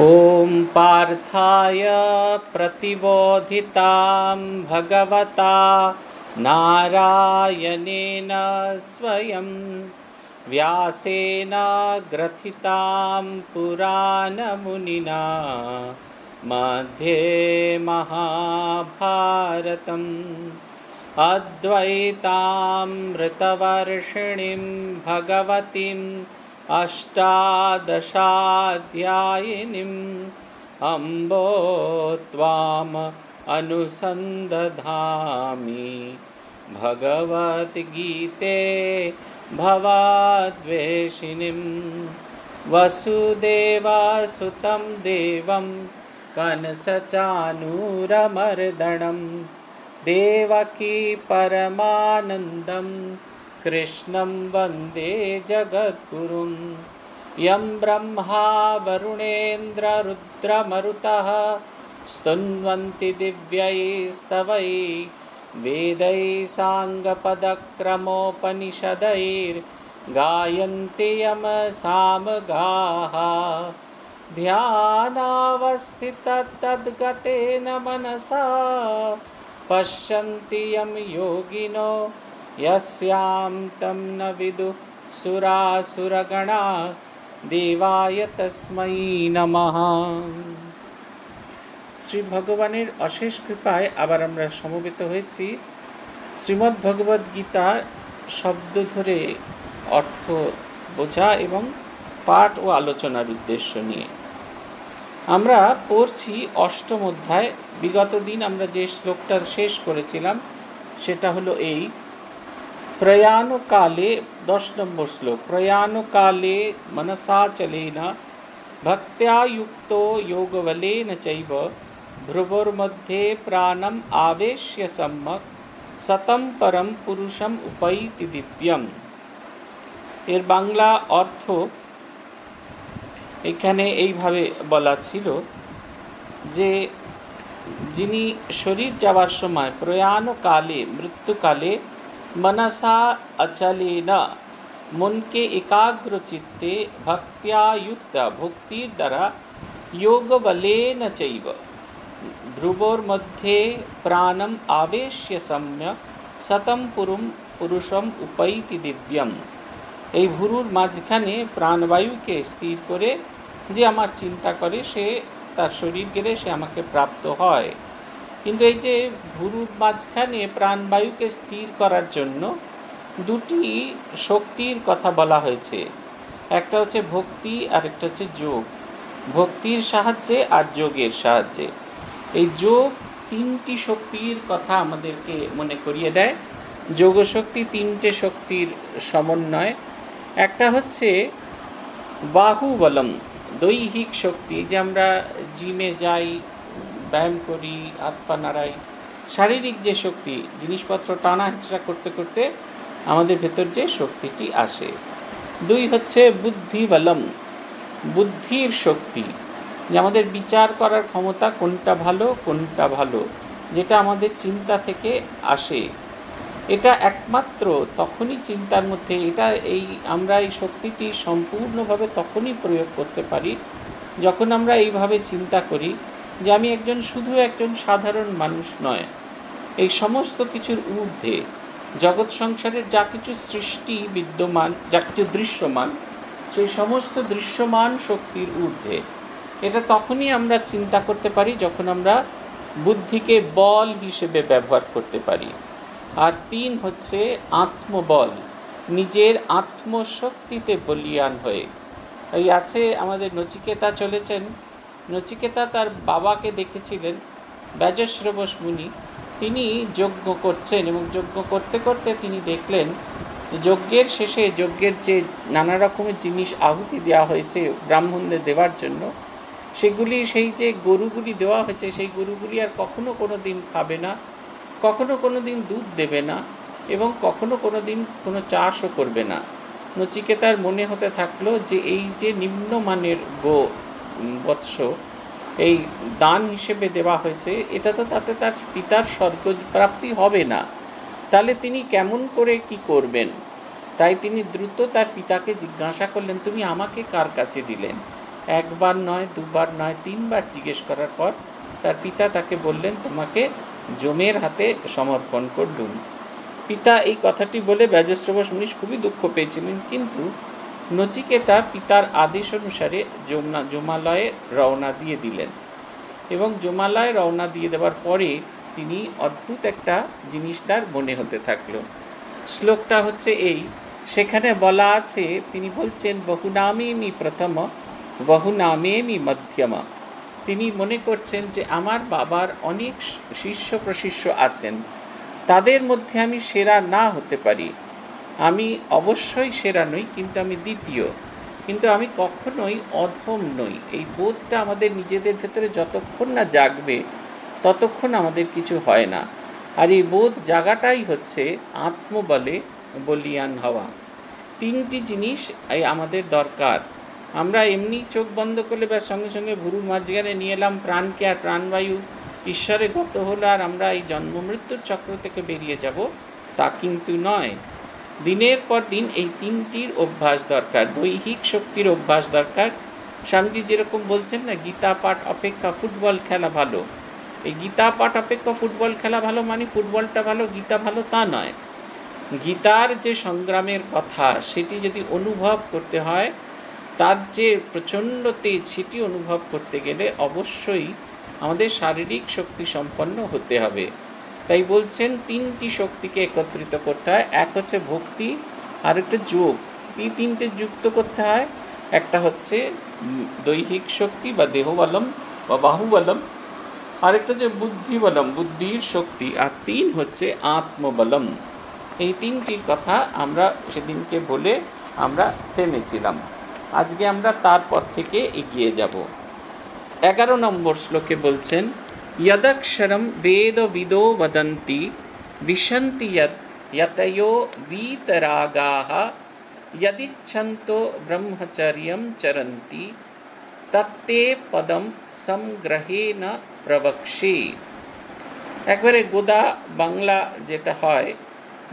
ॐ पार्थाय प्रतिबोधितां भगवता नारायणेन स्वयं व्यासेन ग्रथितां पुराणमुनिना मध्ये महाभारतम् अद्वैतामृतवर्षिणीं भगवतीम् अष्टादशाध्यायिनीम् अम्बो त्वाम् अनुसन्दधामि भगवद्गीते भवाद्वेषिणीं वसुदेवासुतं देवं कनसचानूरमर्दनं देवकी परमानन्दम् कृष्णं वन्दे जगद्गुरुं। यं ब्रह्मा वरुणेन्द्ररुद्रमरुतः। स्तुन्वन्ति दिव्यैस्तवै वेदैः साङ्गपदक्रमोपनिषदैर्गायन्ति यमसामगाः ध्यानावस्थितद्गतेन मनसा। पश्यन्ति यं योगिनो यस्यां तं न विदुः सुरासुरगणा দেবায় তস্মৈ নমঃ শ্রী ভগবানের অশেষ কৃপায় আবার আমরা সমবেত হয়েছি শ্রীমদ্ ভগবদ গীতা শব্দ ধরে অর্থ বোঝা এবং পাঠ ও আলোচনার উদ্দেশ্য নিয়ে আমরা পড়ছি অষ্টম অধ্যায় বিগত দিন আমরা যে শ্লোকটা শেষ করেছিলাম সেটা হলো এই प्रयाणकाले दश नंबर श्लोक प्रयाणकाले मनसा चलेन भक्त्या युक्तो योगबलेन चैव भ्रुवोर्मध्ये प्राणम् आवेश्य सम्यक् সতম পরম পুরুষম উপৈতি দিব্যম এর বাংলা অর্থ এখানে এইভাবে বলা ছিল যে যিনি শরীর যাওয়ার সময় প্রয়াণকালে মৃত্যুকালে मनसा अचलेन মনকে একাগ্র চিত্তে ভক্তিয়া যুক্ত ভক্তির দ্বারা যোগবলেন চৈব ভ্রুবোর মধ্যে প্রাণম আবেশ্য সম্যক শতম পুরুম পুরুষম উপৈতি দিব্যম এই ভুরুর মাঝখানে প্রাণবায়ুকে স্থির করে যে আমার চিন্তা করে সে তার শরীর গেলে সে আমাকে প্রাপ্ত হয় কিন্তু এই যে ভুরুর মাঝখানে প্রাণবায়ুকে স্থির করার জন্য দুটি শক্তির কথা বলা হয়েছে। একটা হচ্ছে ভক্তি আর একটা হচ্ছে যোগ। ভক্তির সাহায্যে আর যোগের সাহায্যে। এই যোগ তিনটি শক্তির কথা আমাদেরকে মনে করিয়ে দেয়। যোগশক্তি তিনটে শক্তির সমন্বয়। একটা হচ্ছে বাহুবলম, দৈহিক শক্তি, যে আমরা জিমে যাই ব্যায়াম করি পা নাড়াই, শারীরিক যে শক্তি, জিনিসপত্র টানা হেঁচড়া করতে করতে আমাদের ভেতর যে শক্তিটি আসে। দুই হচ্ছে বুদ্ধি বলম বুদ্ধির শক্তি, যে আমাদের বিচার করার ক্ষমতা কোনটা ভালো কোনটা ভালো, যেটা আমাদের চিন্তা থেকে আসে। এটা একমাত্র তখনই চিন্তার মধ্যে, এটা এই আমরা এই শক্তিটি সম্পূর্ণভাবে তখনই প্রয়োগ করতে পারি, যখন আমরা এইভাবে চিন্তা করি যে আমি একজন, শুধু একজন সাধারণ মানুষ নয়। এই সমস্ত কিছুর ঊর্ধ্বে জগৎ সংসারের যা কিছু সৃষ্টি বিদ্যমান, যা কিছু দৃশ্যমান, সেই সমস্ত দৃশ্যমান শক্তির ঊর্ধ্বে। এটা তখনই আমরা চিন্তা করতে পারি যখন আমরা বুদ্ধিকে বল হিসেবে ব্যবহার করতে পারি। আর তিন হচ্ছে আত্মবল, নিজের আত্মশক্তিতে বলিয়ান হয়ে। এই আছে আমাদের নচিকেতা চলেছেন নচিকেতা তার বাবাকে দেখেছিলেন ব্যাজশ্রবস মুনি। তিনি যজ্ঞ করছেন এবং যজ্ঞ করতে করতে তিনি দেখলেন, যজ্ঞের শেষে যজ্ঞের যে নানা রকমের জিনিস আহুতি দেওয়া হয়েছে ব্রাহ্মণদের দেওয়ার জন্য, সেগুলি, সেই যে গরুগুলি দেওয়া হয়েছে, সেই গরুগুলি আর কখনো কোনো দিন খাবে না, কখনো কোনো দিন দুধ দেবে না এবং কখনো কোনো দিন কোনো চাষও করবে না। নচিকেতার মনে হতে থাকল যে এই যে নিম্নমানের গো বৎস, এই দান হিসেবে দেওয়া হয়েছে, এটা তো তাতে তার পিতার স্বর্গ প্রাপ্তি হবে না। তাহলে তিনি কেমন করে কি করবেন? তাই তিনি দ্রুত তার পিতাকে জিজ্ঞাসা করলেন, তুমি আমাকে কার কাছে দিলেন? একবার নয়, দুবার নয়, তিনবার জিজ্ঞেস করার পর তার পিতা তাকে বললেন, তোমাকে জমের হাতে সমর্পণ করলুম। পিতা এই কথাটি বলে ব্যাজশ্রবস মুনিশ খুবই দুঃখ পেয়েছিলেন, কিন্তু নচিকেতা পিতার আদেশ অনুসারে যমুনা জমালয়ে রওনা দিয়ে দিলেন এবং জমালয়ে রওনা দিয়ে দেওয়ার পরে তিনি অদ্ভুত একটা জিনিস তার মনে হতে থাকল। শ্লোকটা হচ্ছে এই, সেখানে বলা আছে, তিনি বলছেন, বহুনামেমি প্রথম বহু বহুনামেমি মধ্যমা। তিনি মনে করছেন যে আমার বাবার অনেক শিষ্য প্রশিষ্য আছেন। তাদের মধ্যে আমি সেরা না হতে পারি। আমি অবশ্যই সেরা নই, কিন্তু আমি দ্বিতীয়। কিন্তু আমি কখনোই অধম নই। এই বোধটা আমাদের নিজেদের ভেতরে যতক্ষণ না জাগবে, ততক্ষণ আমাদের কিছু হয় না। আর এই বোধ জাগাটাই হচ্ছে আত্মবলে বলিয়ান হওয়া। তিনটি জিনিস এই আমাদের দরকার। আমরা এমনি চোখ বন্ধ করলে বা সঙ্গে সঙ্গে ভুরুর মাঝখানে নিয়ে এলাম প্রাণকে আর প্রাণবায়ু ঈশ্বরে গত হলো আর আমরা এই জন্ম মৃত্যুর চক্র থেকে বেরিয়ে যাব, তা কিন্তু নয়। দিনের পর দিন এই তিনটির অভ্যাস দরকার, দৈহিক শক্তির অভ্যাস দরকার। স্বামীজি যেরকম বলছেন না, গীতা পাঠ অপেক্ষা ফুটবল খেলা ভালো। এই গীতা পাঠ অপেক্ষা ফুটবল খেলা ভালো মানে ফুটবলটা ভালো, গীতা ভালো তা নয়। গীতার যে সংগ্রামের কথা, সেটি যদি অনুভব করতে হয়, তার যে প্রচণ্ড তেজ, সেটি অনুভব করতে গেলে অবশ্যই আমাদের শারীরিক শক্তি সম্পন্ন হতে হবে। তাই বলছেন, তিনটি শক্তিকে একত্রিত করতে হয়। এক হচ্ছে ভক্তি আর একটা যোগ। এই তিনটে যুক্ত করতে হয়? একটা হচ্ছে দৈহিক শক্তি বা দেহবলম বা বাহুবলম, আরেকটা যে বুদ্ধিবলম, বুদ্ধির শক্তি, আর তিন হচ্ছে আত্মবলম। এই তিনটির কথা আমরা সেদিনকে বলে আমরা থেমেছিলাম। আজকে আমরা তারপর থেকে এগিয়ে যাব। এগারো নম্বর শ্লোকে বলছেন यदक्षरं वेदविदो वदन्ति विशन्ति यत् यतयो वीतरागाः यदिच्छन्तो ब्रह्मचर्यं चरन्ति তত্তে পদম সংগ্রহেণ প্রবক্ষে একবারে গোদা বাংলা যেটা হয়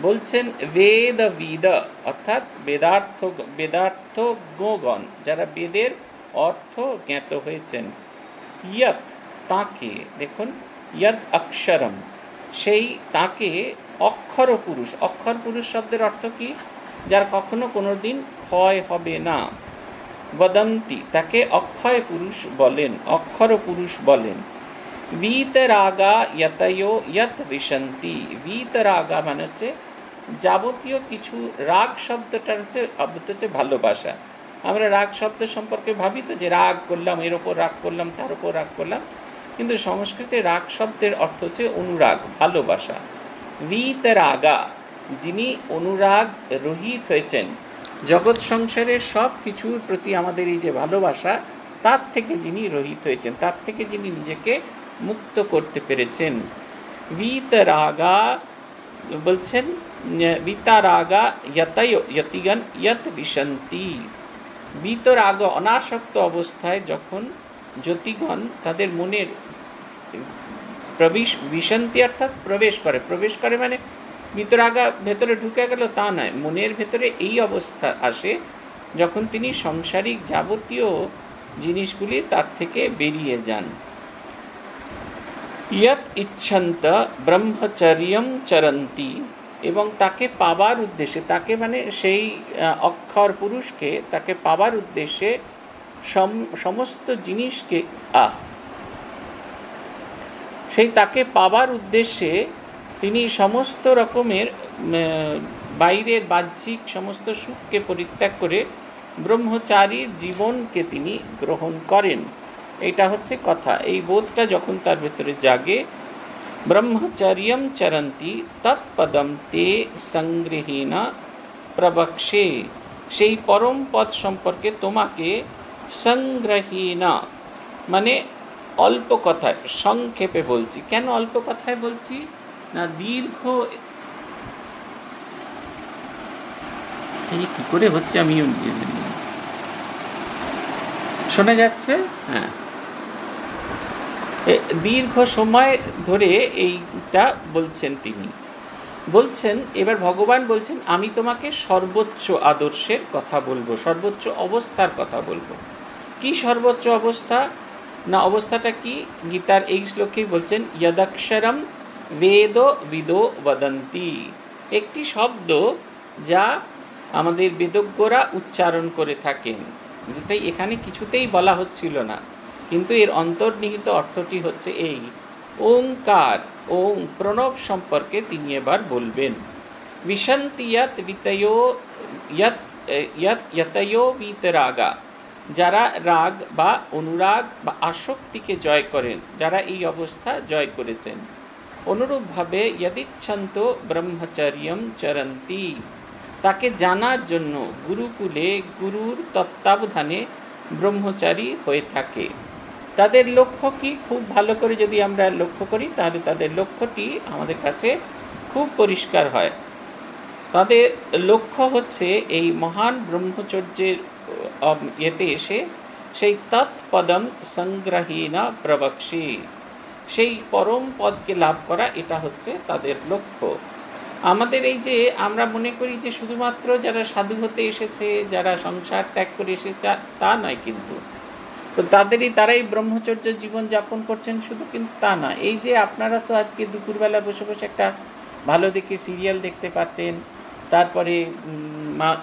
বলছেন বেদ বিদ অর্থাৎ বেদার্থ বেদার্থ গোগণ যারা বেদের অর্থ জ্ঞাত হয়েছেন ইয়ত তাকে, দেখুন, ইয়দ অক্ষরম। সেই তাকে অক্ষর পুরুষ। অক্ষর পুরুষ শব্দের অর্থ কি? যার কখনো কোনো দিন ক্ষয় হবে না। বদন্তি, তাকে অক্ষয় পুরুষ বলেন, অক্ষর পুরুষ বলেন। বীতরাগা ইয়তয় ইয়ত বিশন্তি বীতরাগা মানে হচ্ছে যাবতীয় কিছু রাগ শব্দটার হচ্ছে হচ্ছে ভালোবাসা। আমরা রাগ শব্দ সম্পর্কে ভাবি তো যে, রাগ করলাম, এর ওপর রাগ করলাম, তার ওপর রাগ করলাম। কিন্তু সংস্কৃতে রাগ শব্দের অর্থ হচ্ছে অনুরাগ, ভালোবাসা। বীতরাগা যিনি অনুরাগ রহিত হয়েছেন। জগৎ সংসারের সব কিছুর প্রতি আমাদের এই যে ভালোবাসা, তার থেকে যিনি রহিত হয়েছেন, তার থেকে যিনি নিজেকে মুক্ত করতে পেরেছেন। বীতরাগা বলছেন বিতারাগা ইয়তয় ইয়তিগণ ইয়ত বিশন্তি বিতরাগ অনাসক্ত অবস্থায় যখন জ্যোতিগণ তাদের মনের প্রবেশ, বিশান্তি অর্থাৎ প্রবেশ করে। প্রবেশ করে মানে মিতরাগা ভেতরে ঢুকে গেল, তা নয়। মনের ভেতরে এই অবস্থা আসে যখন তিনি সংসারিক যাবতীয় জিনিসগুলি তার থেকে বেরিয়ে যান। ইয়ত ইচ্ছন্ত ব্রহ্মচর্যম চরন্তি এবং তাকে পাবার উদ্দেশ্যে, তাকে মানে সেই অক্ষর পুরুষকে তাকে পাবার উদ্দেশ্যে সমস্ত জিনিসকে, আহ সেই তাকে পাবার উদ্দেশ্যে তিনি সমস্ত রকমের বাইরের বাহ্যিক সমস্ত সুখকে পরিত্যাগ করে ব্রহ্মচারীর জীবনকে তিনি গ্রহণ করেন। এটা হচ্ছে কথা। এই বোধটা যখন তার ভেতরে জাগে, ব্রহ্মচর্যম চরন্তি তৎপদম তে সংগ্রহীন প্রবক্ষে। সেই পরম পদ সম্পর্কে তোমাকে সংগ্রহীন মানে অল্প কথায় সংক্ষেপে বলছি। কেন অল্প কথায় বলছি? না দীর্ঘ কি করে হচ্ছে আমি শোনা যাচ্ছে? হ্যাঁ। দীর্ঘ সময় ধরে এইটা বলছেন তিনি। বলছেন এবার ভগবান বলছেন আমি তোমাকে সর্বোচ্চ আদর্শের কথা বলব সর্বোচ্চ অবস্থার কথা বলব। কি সর্বোচ্চ অবস্থা? না, অবস্থাটা কি? গীতার এই শ্লোকেই বলছেন যদক্ষরম বেদ বিদো বদন্তি। একটি শব্দ যা আমাদের বেদজ্ঞরা উচ্চারণ করে থাকেন যেটাই এখানে কিছুতেই বলা হচ্ছিল না। কিন্তু এর অন্তর্নিহিত অর্থটি হচ্ছে এই, ওঙ্কার, ওং প্রণব সম্পর্কে তিনি এবার বলবেন বিশান্তি ইয়াত বিতয়ো ইয়াত, ইয়তয়ো বিতরাগা। যারা রাগ বা অনুরাগ বা আসক্তিকে জয় করেন, যারা এই অবস্থা জয় করেছেন। অনুরূপভাবে যদিচ্ছন্ত ব্রহ্মচর্যম চরন্তি তাকে জানার জন্য গুরুকুলে গুরুর তত্ত্বাবধানে ব্রহ্মচারী হয়ে থাকে। তাদের লক্ষ্য কি? খুব ভালো করে যদি আমরা লক্ষ্য করি, তাহলে তাদের লক্ষ্যটি আমাদের কাছে খুব পরিষ্কার হয়। তাদের লক্ষ্য হচ্ছে এই মহান ব্রহ্মচর্যের এসে সেই তৎপদম সংগ্রহীনা প্রবক্ষী সেই পরম পদকে লাভ করা এটা হচ্ছে তাদের লক্ষ্য আমাদের এই যে, আমরা মনে করি যে, শুধুমাত্র যারা সাধু হতে এসেছে, যারা সংসার ত্যাগ করে এসেছে, তা নয় কিন্তু। তো তাদেরই, তারাই ব্রহ্মচর্য জীবন যাপন করছেন, শুধু কিন্তু তা না এই যে, আপনারা তো আজকে দুপুরবেলা বসে বসে একটা ভালো দেখে সিরিয়াল দেখতে পারতেন তারপরে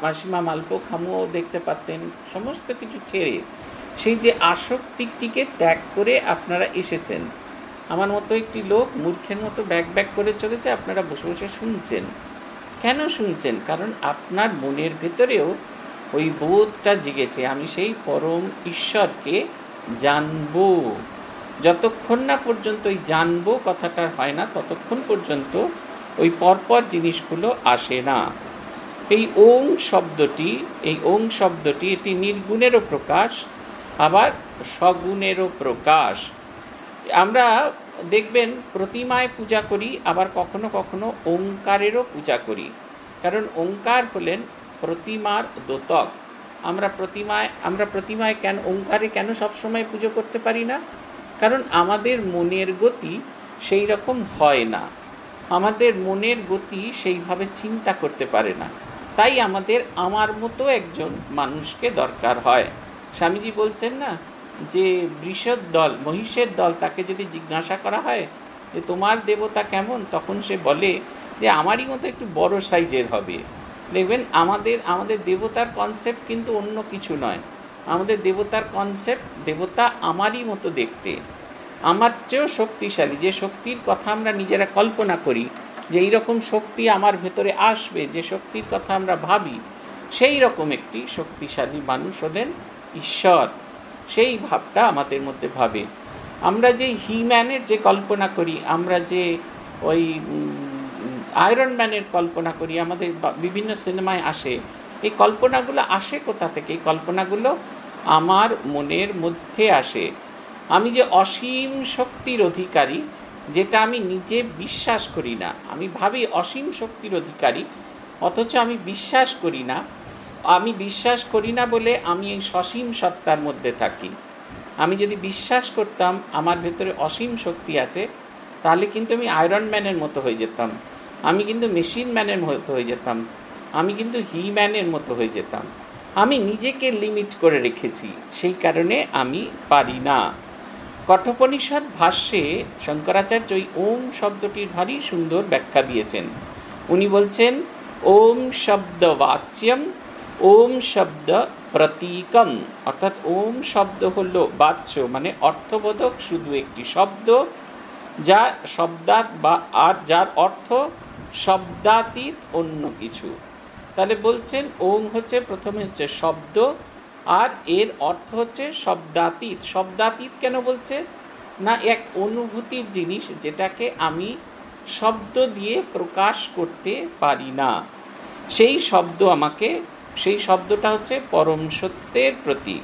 মাসিমা মালপো খামুও দেখতে পারতেন, সমস্ত কিছু ছেড়ে। সেই যে আসক্তিটিকে ত্যাগ করে আপনারা এসেছেন। আমার মতো একটি লোক মূর্খের মতো ব্যাক ব্যাক করে চলেছে, আপনারা বসে বসে শুনছেন। কেন শুনছেন? কারণ আপনার মনের ভেতরেও ওই বোধটা জেগেছে। আমি সেই পরম ঈশ্বরকে জানব। যতক্ষণ না পর্যন্ত ওই জানব কথাটা হয় না, ততক্ষণ পর্যন্ত ওই পরপর জিনিসগুলো আসে না। এই ওং শব্দটি, এই ওং শব্দটি এটি নির্গুণেরও প্রকাশ, আবার সগুণেরও প্রকাশ। আমরা দেখবেন প্রতিমায় পূজা করি, আবার কখনো কখনো ওঙ্কারেরও পূজা করি। কারণ ওঙ্কার হলেন প্রতিমার দোতক। আমরা প্রতিমায় আমরা প্রতিমায় কেন, ওঙ্কারে কেন সবসময় পুজো করতে পারি না? কারণ আমাদের মনের গতি সেই রকম হয় না। আমাদের মনের গতি সেইভাবে চিন্তা করতে পারে না। তাই আমাদের আমার মতো একজন মানুষকে দরকার হয়। স্বামীজি বলছেন না যে, বৃষদ দল, মহিষের দল তাকে যদি জিজ্ঞাসা করা হয় যে, তোমার দেবতা কেমন? তখন সে বলে যে, আমারই মতো একটু বড় সাইজের হবে। দেখবেন, আমাদের আমাদের দেবতার কনসেপ্ট কিন্তু অন্য কিছু নয়। আমাদের দেবতার কনসেপ্ট দেবতা আমারই মতো দেখতে। আমার চেয়েও শক্তিশালী, যে শক্তির কথা আমরা নিজেরা কল্পনা করি, যে এইরকম শক্তি আমার ভেতরে আসবে, যে শক্তির কথা আমরা ভাবি, সেই রকম একটি শক্তিশালী মানুষ হলেন ঈশ্বর। সেই ভাবটা আমাদের মধ্যে ভাবে। আমরা যে হিম্যানের যে কল্পনা করি, আমরা যে ওই আয়রন ম্যানের কল্পনা করি, আমাদের বিভিন্ন সিনেমায় আসে, এই কল্পনাগুলো আসে কোথা থেকে? এই কল্পনাগুলো আমার মনের মধ্যে আসে। আমি যে অসীম শক্তির অধিকারী, যেটা আমি নিজে বিশ্বাস করি না, আমি ভাবি অসীম শক্তির অধিকারী, অথচ আমি বিশ্বাস করি না। আমি বিশ্বাস করি না বলে আমি এই সসীম সত্তার মধ্যে থাকি। আমি যদি বিশ্বাস করতাম আমার ভেতরে অসীম শক্তি আছে, তাহলে কিন্তু আমি আয়রন ম্যানের মতো হয়ে যেতাম। আমি কিন্তু মেশিন ম্যানের মতো হয়ে যেতাম। আমি কিন্তু হি ম্যানের মতো হয়ে যেতাম। আমি নিজেকে লিমিট করে রেখেছি, সেই কারণে আমি পারি না। কঠোপনিষদ ভাষ্যে শঙ্করাচার্য ওই ওম শব্দটির ভারী সুন্দর ব্যাখ্যা দিয়েছেন। উনি বলছেন, ওম শব্দ বাচ্যম ওম শব্দ প্রতীকম অর্থাৎ ওম শব্দ হল বাচ্য মানে অর্থবোধক শুধু একটি শব্দ, যা শব্দাত বা আর যার অর্থ শব্দাতীত অন্য কিছু। তাহলে বলছেন, ওম হচ্ছে প্রথমে হচ্ছে শব্দ আর এর অর্থ হচ্ছে শব্দাতীত। শব্দাতীত কেন বলছে? না, এক অনুভূতির জিনিস যেটাকে আমি শব্দ দিয়ে প্রকাশ করতে পারি না। সেই শব্দ আমাকে, সেই শব্দটা হচ্ছে পরম সত্যের প্রতি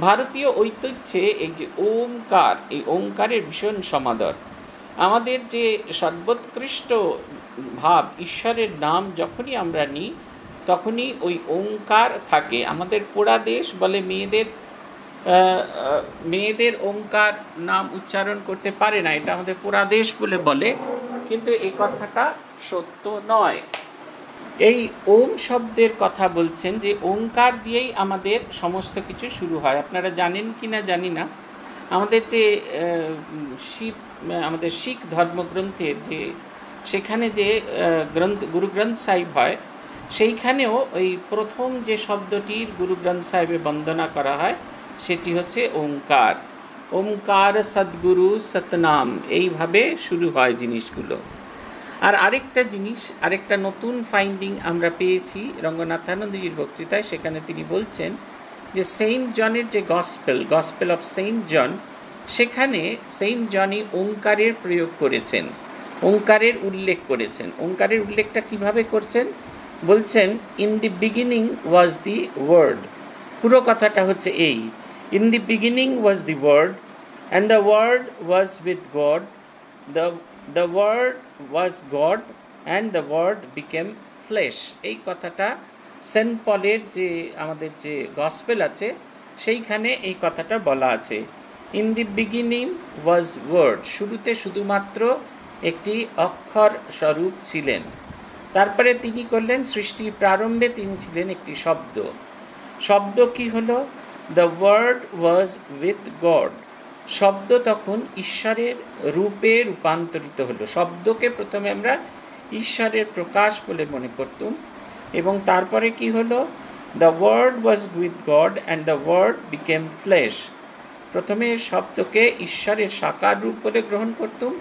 ভারতীয় ঐতিহ্যে এই যে ওমকার, এই ওমকারের ভীষণ সমাদর। আমাদের যে সর্বোৎকৃষ্ট ভাব, ঈশ্বরের নাম যখনই আমরা নিই তখনই ওই ওঙ্কার থাকে। আমাদের পোড়া দেশ বলে মেয়েদের মেয়েদের ওঙ্কার নাম উচ্চারণ করতে পারে না। এটা আমাদের পোড়া দেশ বলে বলে, কিন্তু এই কথাটা সত্য নয়। এই ওম শব্দের কথা বলছেন যে ওঙ্কার দিয়েই আমাদের সমস্ত কিছু শুরু হয়। আপনারা জানেন কি না জানি না। আমাদের যে শিব, আমাদের শিখ ধর্মগ্রন্থের যে, সেখানে যে গ্রন্থ গুরু গ্রন্থ সাহিব হয় সেইখানেও ওই প্রথম যে শব্দটির গুরু গ্রন্থ সাহেবে বন্দনা করা হয়, সেটি হচ্ছে ওঙ্কার ওঙ্কার সদ্গুরু সতনাম এইভাবে শুরু হয় জিনিসগুলো। আর আরেকটা জিনিস, আরেকটা নতুন ফাইন্ডিং আমরা পেয়েছি রঙ্গনাথানন্দজির বক্তৃতায়, সেখানে তিনি বলছেন যে সেইন্ট জনের যে gospel gospel of saint John, সেখানে সেইন্ট জনই ওঙ্কারের প্রয়োগ করেছেন ওঙ্কারের উল্লেখ করেছেন। ওঙ্কারের উল্লেখটা কীভাবে করছেন? বলছেন in the beginning was the word পুরো কথাটা হচ্ছে এই। In the beginning was the word and the word was with God the the word was God and the word became flesh এই কথাটা সেন্ট পলের যে, আমাদের যে গসপেল আছে, সেইখানে এই কথাটা বলা আছে। In the beginning was word শুরুতে শুধুমাত্র একটি অক্ষর স্বরূপ ছিলেন। তারপরে তিনি করলেন, সৃষ্টির প্রারম্ভে তিনি ছিলেন একটি শব্দ। শব্দ কি হলো? The word was with God শব্দ তখন ঈশ্বরের রূপে রূপান্তরিত হলো। শব্দকে প্রথমে আমরা ঈশ্বরের প্রকাশ বলে মনে করতুম। এবং তারপরে কি হলো? The word was with God and the word became flesh প্রথমে শব্দকে ঈশ্বরের সাকার রূপ বলে গ্রহণ করতুম।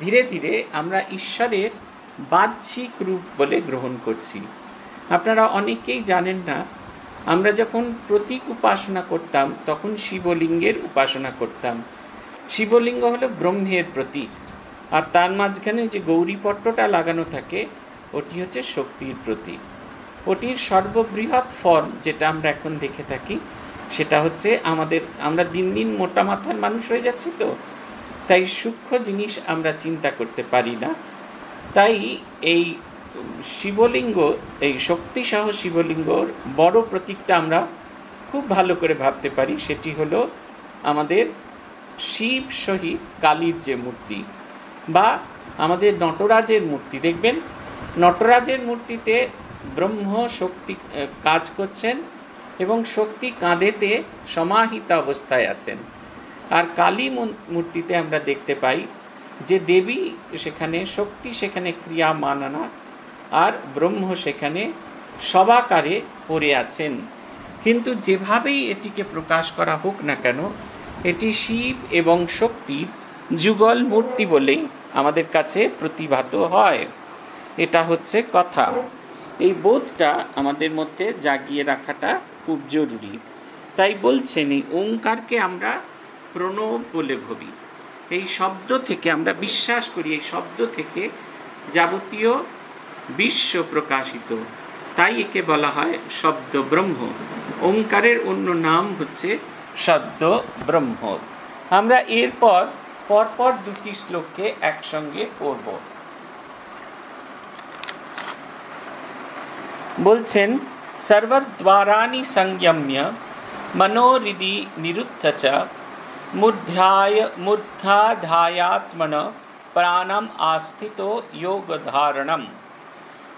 ধীরে ধীরে আমরা ঈশ্বরের বাহ্যিক রূপ বলে গ্রহণ করছি। আপনারা অনেকেই জানেন না, আমরা যখন প্রতীক উপাসনা করতাম, তখন শিবলিঙ্গের উপাসনা করতাম। শিবলিঙ্গ হলো ব্রহ্মের প্রতীক, আর তার মাঝখানে যে গৌরীপট্টটা লাগানো থাকে, ওটি হচ্ছে শক্তির প্রতীক। ওটির সর্ববৃহৎ ফর্ম যেটা আমরা এখন দেখে থাকি, সেটা হচ্ছে আমাদের, আমরা দিন দিন মোটা মাথার মানুষ হয়ে যাচ্ছি তো, তাই সূক্ষ্ম জিনিস আমরা চিন্তা করতে পারি না। তাই এই শিবলিঙ্গ, এই শক্তিসহ শিবলিঙ্গর বড় প্রতীকটা আমরা খুব ভালো করে ভাবতে পারি। সেটি হলো আমাদের শিব সহিত কালীর যে মূর্তি বা আমাদের নটরাজের মূর্তি। দেখবেন, নটরাজের মূর্তিতে ব্রহ্ম শক্তি কাজ করছেন এবং শক্তি কাঁধেতে সমাহিত অবস্থায় আছেন। আর কালী মূর্তিতে আমরা দেখতে পাই যে দেবী সেখানে, শক্তি সেখানে, ক্রিয়া মানানা আর ব্রহ্ম সেখানে সবাকারে পড়ে আছেন। কিন্তু যেভাবেই এটিকে প্রকাশ করা হোক না কেন, এটি শিব এবং শক্তির যুগল মূর্তি বলেই আমাদের কাছে প্রতিভাত হয়। এটা হচ্ছে কথা। এই বোধটা আমাদের মধ্যে জাগিয়ে রাখাটা খুব জরুরি। তাই বলছেন এই ওঙ্কারকে আমরা প্রণব বলে ভাবি। এই শব্দ থেকে, আমরা বিশ্বাস করি এই শব্দ থেকে যাবতীয় বিশ্ব প্রকাশিত। তাই একে বলা হয় শব্দ ব্রহ্ম। ওঙ্কারের অন্য নাম হচ্ছে শব্দ ব্রহ্ম। আমরা এরপর, পরপর দুটি শ্লোককে একসঙ্গে পড়ব। বলছেন সর্বদ্বারানি সংযম্য মনোহৃদি নিরুদ্ধ मूर्ध्याय मूर्धाध्यायात्मन प्राणम आस्थितो योगधारणम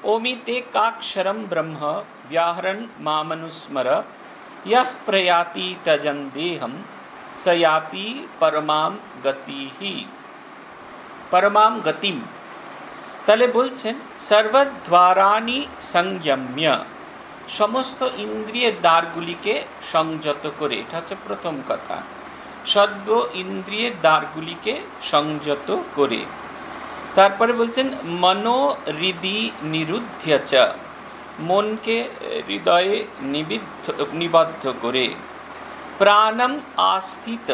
ओमिते काक्षरम ब्रह्म व्याहरण मामनुस्मर यह प्रयाति तजन देहम सयाति परमाम गति ही परमाम गतिम তাহলে বলছেন সর্বদ্বারানি সংযম্য সমস্ত ইন্দ্রিয়ের দ্বারগুলিকে সংযত করে এটা হচ্ছে প্রথম কথা সর্ব ইন্দ্রিয়ের দ্বারগুলিকে সংযত করে। তারপরে বলছেন মনোহৃদি নিরুদ্ধ মনকে হৃদয়ে নিবিদ্ধ, নিবদ্ধ করে। প্রাণম আস্থিত,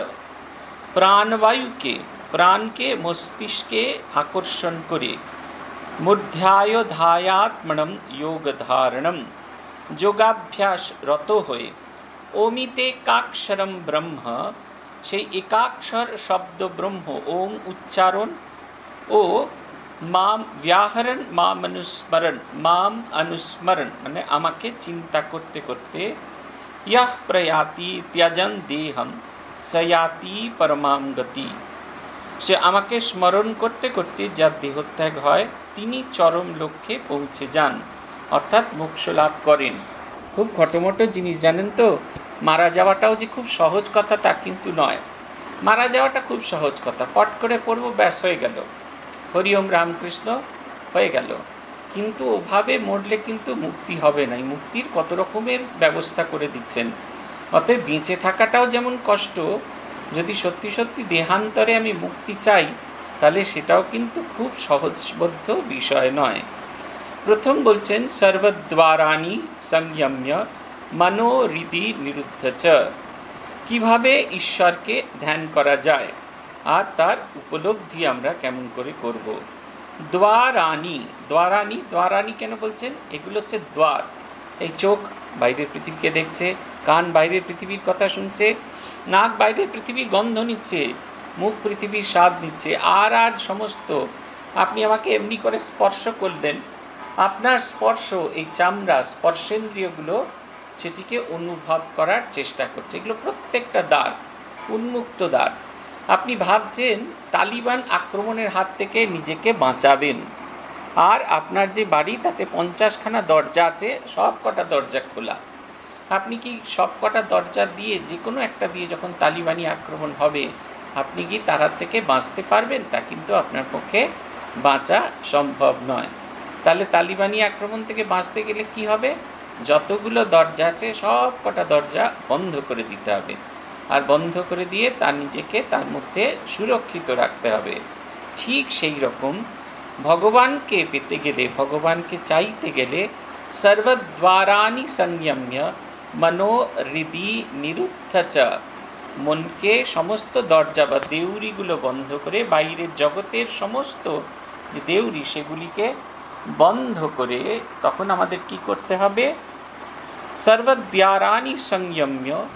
প্রাণবায়ুকে, প্রাণকে, মস্তিষ্কে আকর্ষণ করে। মূর্ধ্যায় ধায়াত্মনম যোগ ধারণম যোগাভ্যাস রত হয়ে। অমিতে কাক্ষরম ব্রহ্ম সেই একাক্ষর শব্দ ব্রহ্ম ওম উচ্চারণ, ও মাম ব্যাহরণ, মাম অনুস্মরণ মাম অনুস্মরণ মানে আমাকে চিন্তা করতে করতে, ইয়াহ প্রয়াতি ত্যাজন দেহম, সয়াতি পরমাম গতি। সে আমাকে স্মরণ করতে করতে যা দেহত্যাগ হয়, তিনি চরম লক্ষ্যে পৌঁছে যান, অর্থাৎ মোক্ষ লাভ করেন। খুব খটোমটো জিনিস, জানেন তো? মারা যাওয়াটাও যে খুব সহজ কথা তা কিন্তু নয়। মারা যাওয়াটা খুব সহজ কথা। পট করে পড়ব, ব্যাস, হয়ে গেল। হরিওম রামকৃষ্ণ হয়ে গেল। কিন্তু ওভাবে মরলে কিন্তু মুক্তি হবে না। মুক্তির কত রকমের ব্যবস্থা করে দিচ্ছেন। অতএব বেঁচে থাকাটাও যেমন কষ্ট, যদি সত্যি সত্যি দেহান্তরে আমি মুক্তি চাই, তাহলে সেটাও কিন্তু খুব সহজবদ্ধ বিষয় নয়। প্রথম বলছেন, সর্বদ্বারাণী সংযম্য মনোহৃদি নিরুদ্ধ চ। কীভাবে ঈশ্বরকে ধ্যান করা যায়? আর তার উপলব্ধি আমরা কেমন করে করব? দ্বারানি দ্বারানি দ্বারানি কেন বলছেন? এগুলো হচ্ছে দ্বার। এই চোখ বাইরের পৃথিবীকে দেখছে, কান বাইরের পৃথিবীর কথা শুনছে, নাক বাইরের পৃথিবীর গন্ধ নিচ্ছে, মুখ পৃথিবীর স্বাদ নিচ্ছে, আর আর সমস্ত। আপনি আমাকে এমনি করে স্পর্শ করলেন। আপনার স্পর্শ, এই চামড়া, স্পর্শেন্দ্রিয়গুলো সেটিকে অনুভব করার চেষ্টা করছে। এগুলো প্রত্যেকটা দ্বার, উন্মুক্ত দ্বার। আপনি ভাবছেন, তালিবান আক্রমণের হাত থেকে নিজেকে বাঁচাবেন। আর আপনার যে বাড়ি, তাতে পঞ্চাশখানা দরজা আছে সব কটা দরজা খোলা। আপনি কি সব কটা দরজা দিয়ে যে কোনো একটা দিয়ে যখন তালিবানি আক্রমণ হবে, আপনি কি তারা থেকে বাঁচতে পারবেন? তা কিন্তু আপনার পক্ষে বাঁচা সম্ভব নয়। তাহলে তালিবানি আক্রমণ থেকে বাঁচতে গেলে কি হবে? যতগুলো দরজা আছে, সব কটা দরজা বন্ধ করে দিতে হবে। আর বন্ধ করে দিয়ে তার নিজেকে তার মধ্যে সুরক্ষিত রাখতে হবে। ঠিক সেই রকম ভগবানকে পেতে গেলে, ভগবানকে চাইতে গেলে সর্বদ্বারানি সংযম্য মনোহৃদি নিরুদ্ধ চ। মনকে সমস্ত দরজা বা দেউরিগুলো বন্ধ করে, বাইরের জগতের সমস্ত যে দেউরি, সেগুলিকে বন্ধ করে তখন আমাদের কি করতে হবে? সর্বদ্বারানি সংযম্য।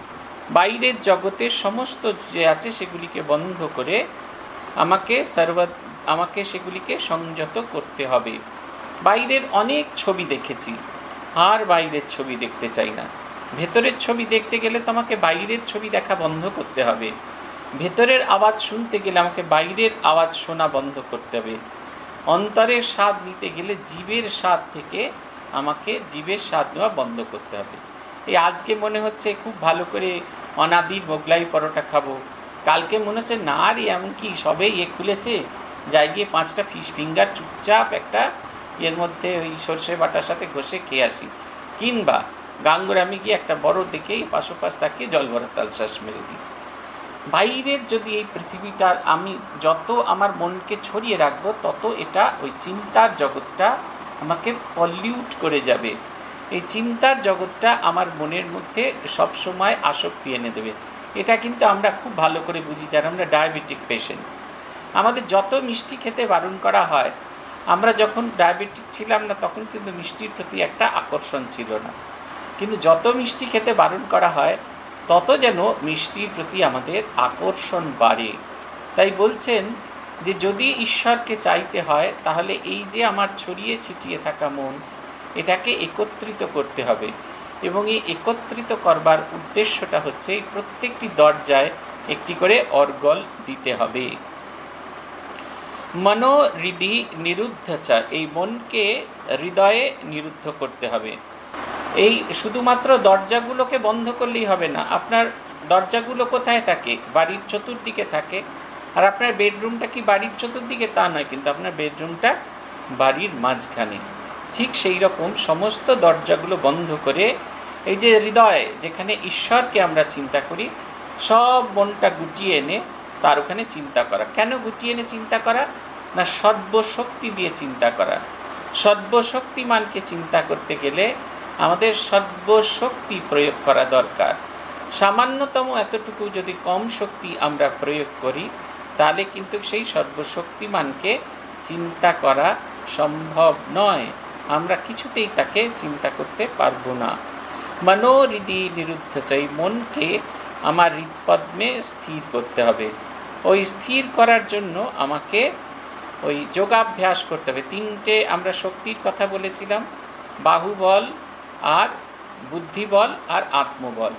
বাইরের জগতের সমস্ত যে আছে সেগুলিকে বন্ধ করে আমাকে সর্ব, আমাকে সেগুলিকে সংযত করতে হবে। বাইরের অনেক ছবি দেখেছি। আর বাইরের ছবি দেখতে চাই না। ভেতরের ছবি দেখতে গেলে তো আমাকে বাইরের ছবি দেখা বন্ধ করতে হবে। ভেতরের আওয়াজ শুনতে গেলে আমাকে বাইরের আওয়াজ শোনা বন্ধ করতে হবে। অন্তরের স্বাদ নিতে গেলে জীবের স্বাদ থেকে আমাকে জীবের স্বাদ নেওয়া বন্ধ করতে হবে। এই আজকে মনে হচ্ছে খুব ভালো করে অনাদির মোগলাই পরোটা খাব। কালকে মনে হচ্ছে, না রে, এমন কি সবেই ইয়ে খুলেছে? যাই গিয়ে পাঁচটা ফিশ ফিঙ্গার চুপচাপ একটা এর মধ্যে ওই সর্ষে বাটার সাথে ঘষে খেয়ে আসি। কিংবা গাঙ্গুরামি গিয়ে একটা বড় দেখেই পাশোপাশ তাকে জল ভরা তালশ্বাস মেরে দিই। বাইরের যদি এই পৃথিবীটার আমি যত আমার মনকে ছড়িয়ে রাখব, তত এটা ওই চিন্তার জগৎটা আমাকে পলিউট করে যাবে। এই চিন্তার জগৎটা আমার মনের মধ্যে সব সময় আসক্তি এনে দেবে। এটা কিন্তু আমরা খুব ভালো করে বুঝি যারা আমরা ডায়াবেটিক পেশেন্ট আমাদের যত মিষ্টি খেতে বারণ করা হয়, আমরা যখন ডায়াবেটিক ছিলাম না, তখন কিন্তু মিষ্টির প্রতি একটা আকর্ষণ ছিল না। কিন্তু যত মিষ্টি খেতে বারণ করা হয়, তত যেন মিষ্টির প্রতি আমাদের আকর্ষণ বাড়ে। তাই বলছেন যে যদি ঈশ্বরকে চাইতে হয়, তাহলে এই যে আমার ছড়িয়ে ছিটিয়ে থাকা মন, এটাকে একত্রিত করতে হবে। এবং এই একত্রিত করবার উদ্দেশ্যটা হচ্ছে, প্রত্যেকটি দরজায় একটি করে অর্গল দিতে হবে। মনোহৃদি নিরুদ্ধচা এই মনকে হৃদয়ে নিরুদ্ধ করতে হবে। এই শুধুমাত্র দরজাগুলোকে বন্ধ করলেই হবে না, আপনার দরজাগুলো কোথায় থাকে? বাড়ির চতুর্দিকে থাকে। আর আপনার বেডরুমটা কি বাড়ির চতুর্দিকে? তা নয়, কিন্তু আপনার বেডরুমটা বাড়ির মাঝখানে। ঠিক সেই রকম সমস্ত দরজাগুলো বন্ধ করে এই যে হৃদয়, যেখানে ঈশ্বরকে আমরা চিন্তা করি, সব মনটা গুটিয়ে এনে তার ওখানে চিন্তা করা। কেন গুটিয়ে এনে চিন্তা করা? না, সর্বশক্তি দিয়ে চিন্তা করা। সর্বশক্তিমানকে চিন্তা করতে গেলে আমাদের সর্বশক্তি প্রয়োগ করা দরকার। সামান্যতম এতটুকু যদি কম শক্তি আমরা প্রয়োগ করি তাহলে কিন্তু সেই সর্বশক্তিমানকে চিন্তা করা সম্ভব নয়। আমরা কিছুতেই তাকে চিন্তা করতে পারব না। মনোহৃদি নিরুদ্ধ চাই মনকে, আমার হৃদপদ্মে স্থির করতে হবে। ওই স্থির করার জন্য আমাকে ওই যোগাভ্যাস করতে হবে। তিনটে আমরা শক্তির কথা বলেছিলাম, বাহুবল আর বুদ্ধিবল আর আত্মবল।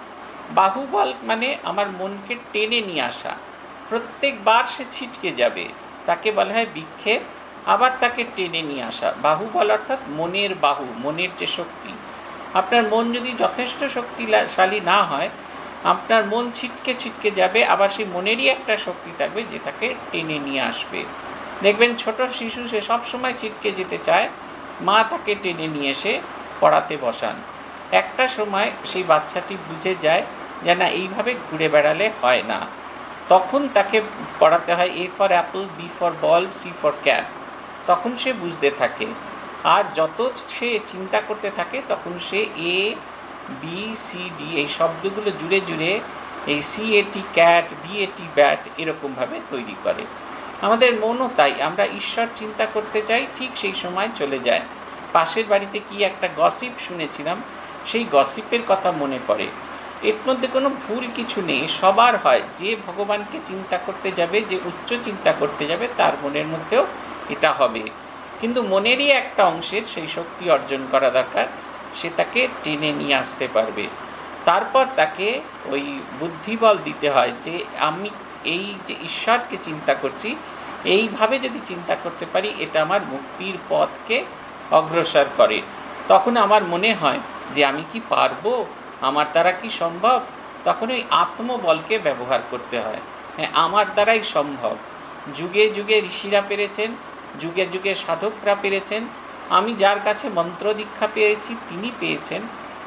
বাহুবল মানে আমার মনকে টেনে নিয়ে আসা। প্রত্যেকবার সে ছিটকে যাবে। তাকে বলা হয় বিক্ষেপ। আবার তাকে টেনে নিয়ে আসা। বাহুবল অর্থাৎ মনের বাহু, মনের যে শক্তি। আপনার মন যদি যথেষ্ট শক্তিশালী না হয়, আপনার মন ছিটকে ছিটকে যাবে। আবার সেই মনেরই একটা শক্তি থাকবে যে তাকে টেনে নিয়ে আসবে। দেখবেন ছোট শিশু সে সবসময় ছিটকে যেতে চায়। মা তাকে টেনে নিয়ে এসে পড়াতে বসান। একটা সময় সেই বাচ্চাটি বুঝে যায় যে না, এইভাবে ঘুরে বেড়ালে হয় না। তখন তাকে পড়াতে হয় A for apple B for ball C for cat তখন সে বুঝতে থাকে। আর যত সে চিন্তা করতে থাকে, তখন সে এ বি সি ডি এই শব্দগুলো জুড়ে জুড়ে এই সি এটি ক্যাট বি এটি ব্যাট এরকমভাবে তৈরি করে। আমাদের মনও তাই, আমরা ঈশ্বর চিন্তা করতে চাই, ঠিক সেই সময় চলে যায়। পাশের বাড়িতে কি একটা গসিপ শুনেছিলাম? সেই গসিপের কথা মনে পড়ে। এর মধ্যে কোনো ভুল কিছু নেই। সবার হয়। যে ভগবানকে চিন্তা করতে যাবে, যে উচ্চ চিন্তা করতে যাবে, তার মনের মধ্যেও এটা হবে। কিন্তু মনেরই একটা অংশের সেই শক্তি অর্জন করা দরকার, সে তাকে টেনে নিয়ে আসতে পারবে। তারপর তাকে ওই বুদ্ধিবল দিতে হয় যে, আমি এই যে ঈশ্বরকে চিন্তা করছি, এইভাবে যদি চিন্তা করতে পারি, এটা আমার মুক্তির পথকে অগ্রসর করে। তখন আমার মনে হয় যে, আমি কি পারব? আমার দ্বারা কি সম্ভব? তখন ওই আত্মবলকে ব্যবহার করতে হয়। হ্যাঁ আমার দ্বারাই সম্ভব। যুগে যুগে ঋষিরা পেরেছেন, যুগে যুগে সাধকরা পেরেছেন। আমি যার কাছে মন্ত্র দীক্ষা পেয়েছি, তিনি পেয়েছেন।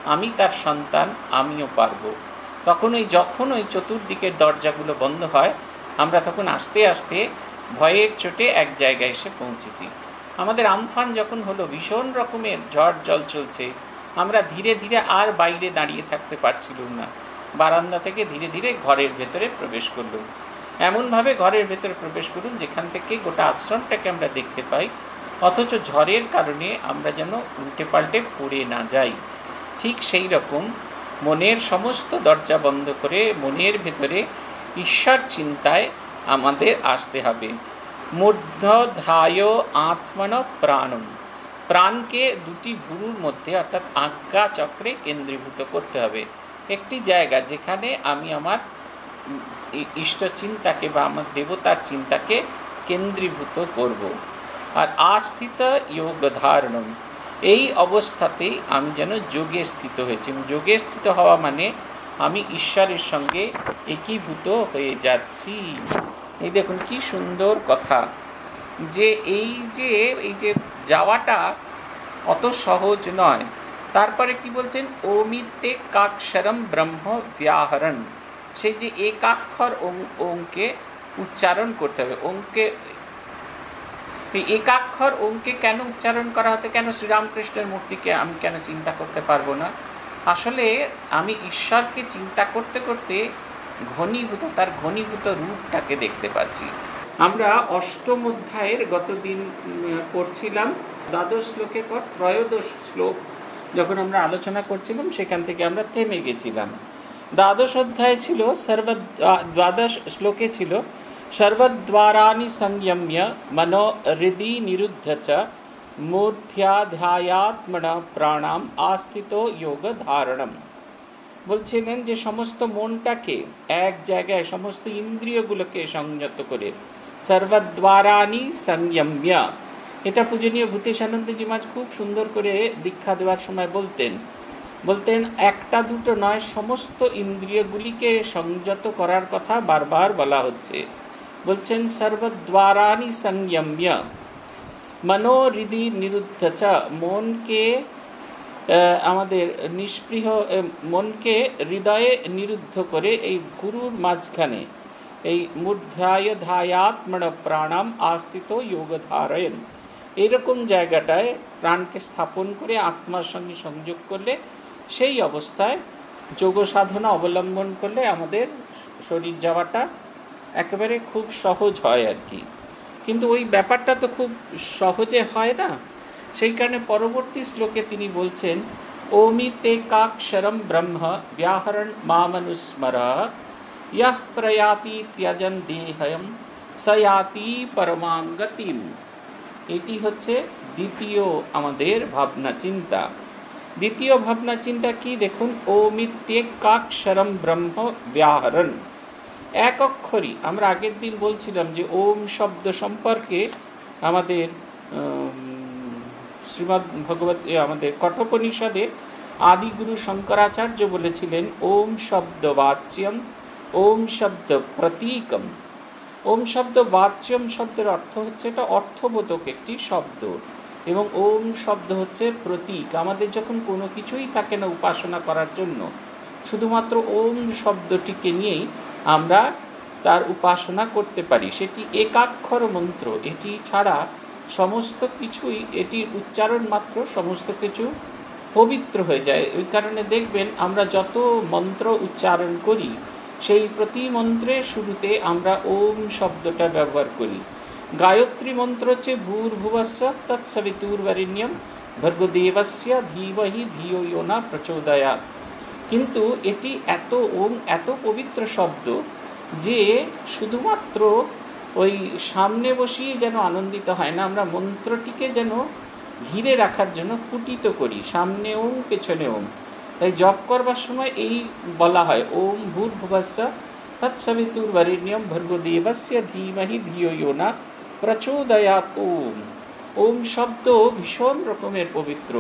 আমি তার সন্তান, আমিও পারব। তখন ওই যখন ওই চতুর্দিকের দরজাগুলো বন্ধ হয়, আমরা তখন আস্তে আস্তে ভয়ের চোটে এক জায়গায় এসে পৌঁছেছি। আমাদের আমফান যখন হলো, ভীষণ রকমের ঝড় জল চলছে। আমরা ধীরে ধীরে আর বাইরে দাঁড়িয়ে থাকতে পারছিলাম না। বারান্দা থেকে ধীরে ধীরে ঘরের ভেতরে প্রবেশ করলুম। এমনভাবে ঘরের ভেতরে প্রবেশ করুন যেখান থেকে গোটা আশ্রমটাকে আমরা দেখতে পাই, অথচ ঝড়ের কারণে আমরা যেন উল্টে পাল্টে পড়ে না যাই। ঠিক সেই রকম মনের সমস্ত দরজা বন্ধ করে মনের ভেতরে ঈশ্বর চিন্তায় আমাদের আসতে হবে। মধ্য ধায় আত্মন প্রাণম প্রাণকে দুটি ভুরুর মধ্যে, অর্থাৎ আজ্ঞা চক্রে কেন্দ্রীভূত করতে হবে। একটি জায়গা যেখানে আমি আমার ইষ্ট চিন্তাকে বা আমার দেবতার চিন্তাকে কেন্দ্রীভূত করব। আর আস্থিত যোগ ধারণম। এই অবস্থাতেই আমি যেন যোগে স্থিত হয়েছি। যোগে স্থিত হওয়া মানে আমি ঈশ্বরের সঙ্গে একীভূত হয়ে যাচ্ছি। এই দেখুন কি সুন্দর কথা। যে এই যে এই যে যাওয়াটা অত সহজ নয়। তারপরে কি বলছেন? অমিতে কাক্ষরম ব্রহ্ম ব্যাহরণ। সেই যে একাক্ষর অঙ্কে উচ্চারণ করতে হবে। অঙ্কে একাক্ষর অঙ্কে কেন উচ্চারণ করা হতো? কেন শ্রীরামকৃষ্ণের মূর্তিকে আমি কেন চিন্তা করতে পারব না? আসলে আমি ঈশ্বরকে চিন্তা করতে করতে ঘনীভূত, তার ঘনীভূত রূপটাকে দেখতে পাচ্ছি। আমরা অষ্টম অধ্যায়ের গতদিন পড়ছিলাম দ্বাদশ শ্লোকের পর ত্রয়োদশ শ্লোক। যখন আমরা আলোচনা করছিলাম, সেখান থেকে আমরা থেমে গেছিলাম। দ্বাদশ অধ্যায় ছিল সর্ব দ্বাদশ শ্লোকে ছিল সর্বদ্বারানি সংযম্য মনো হৃদি নিরুদ্ধ চ মূর্ধ্যাধ্যায়াত্মন প্রাণাম আস্থিত যোগ ধারণম। বলছিলেন যে, সমস্ত মনটাকে এক জায়গায়, সমস্ত ইন্দ্রিয়গুলোকে সংযত করে সর্বদ্বারানি সংযম্য এটা পূজনীয় ভূতেশানন্দজি মাঝ খুব সুন্দর করে দীক্ষা দেওয়ার সময় বলতেন। বলতেন, একটা দুটো নয়, সমস্ত ইন্দ্রিয়গুলিকে সংযত করার কথা বারবার বলা হচ্ছে। বলছেন সর্বদ্বারানি সংযম্য। মনোহৃদি নিরুদ্ধ মনকে আমাদের নিষ্পৃহ মনকে হৃদয়ে নিরুদ্ধ করে এই ভুরুর মাঝখানে। এই মূর্ধায় ধায়াত্মণ প্রাণাম আস্থিত যোগ ধারয়ন এইরকম জায়গাটায় প্রাণকে স্থাপন করে আত্মার সঙ্গে সংযোগ করলে সেই অবস্থায় যোগ সাধনা অবলম্বন করলে আমাদের শরীর যাওয়াটা একেবারে খুব সহজ হয় আর কি। কিন্তু ওই ব্যাপারটা তো খুব সহজে হয় না। সেই কারণে পরবর্তী শ্লোকে তিনি বলছেন ওমি তে কাক্ষরম ব্রহ্ম, ব্যাহরণ মামনুস্মর। ইহ প্রয়াতি ত্যজন দেহয়ম সয়াতি পরমাঙ্গতিম এটি হচ্ছে দ্বিতীয় আমাদের ভাবনা চিন্তা দ্বিতীয় ভাবনা চিন্তা কি দেখুন? ওমিত্যে কাক্ষরম ব্রহ্ম ব্যাহরণ। এক অক্ষরই, আমরা আগের দিন বলছিলাম যে ওম শব্দ সম্পর্কে আমাদের শ্রীমদ্ ভগবত আমাদের কঠোপনিষদে আদিগুরু শঙ্করাচার্য বলেছিলেন, ওম শব্দ বাচ্যম ওম শব্দ প্রতীকম। ওম শব্দ বাচ্যম শব্দের অর্থ হচ্ছে এটা অর্থবোধক একটি শব্দ। এবং ওম শব্দ হচ্ছে প্রতীক। আমাদের যখন কোনো কিছুই থাকে না উপাসনা করার জন্য, শুধুমাত্র ওম শব্দটিকে নিয়েই আমরা তার উপাসনা করতে পারি। সেটি একাক্ষর মন্ত্র। এটি ছাড়া সমস্ত কিছুই, এটির উচ্চারণ মাত্র সমস্ত কিছু পবিত্র হয়ে যায়। ওই কারণে দেখবেন আমরা যত মন্ত্র উচ্চারণ করি সেই প্রতি মন্ত্রের শুরুতে আমরা ওম শব্দটা ব্যবহার করি। গায়ত্রী মন্ত্র হচ্ছে ভূর্ভুবস্য, তৎসবিতুর্বরিণ্যম, ভর্গদেবস্য, ধীবহি ধিও না প্রচোদয়াত। কিন্তু এটি এত ওম, এত পবিত্র শব্দ যে শুধুমাত্র ওই সামনে বসিয়ে যেন আনন্দিত হয় না, আমরা মন্ত্রটিকে যেন ঘিরে রাখার জন্য কুটিত করি, সামনে ওম, পেছনে ওম। তাই জপ করবার সময় এই বলা হয়, ওম ভূর তৎসবিতুর বরিণ্যম ভর্গদেবস্য ধীমহি ধিও না প্রচোদয়াত ওম। ওম শব্দ ভীষণ রকমের পবিত্র,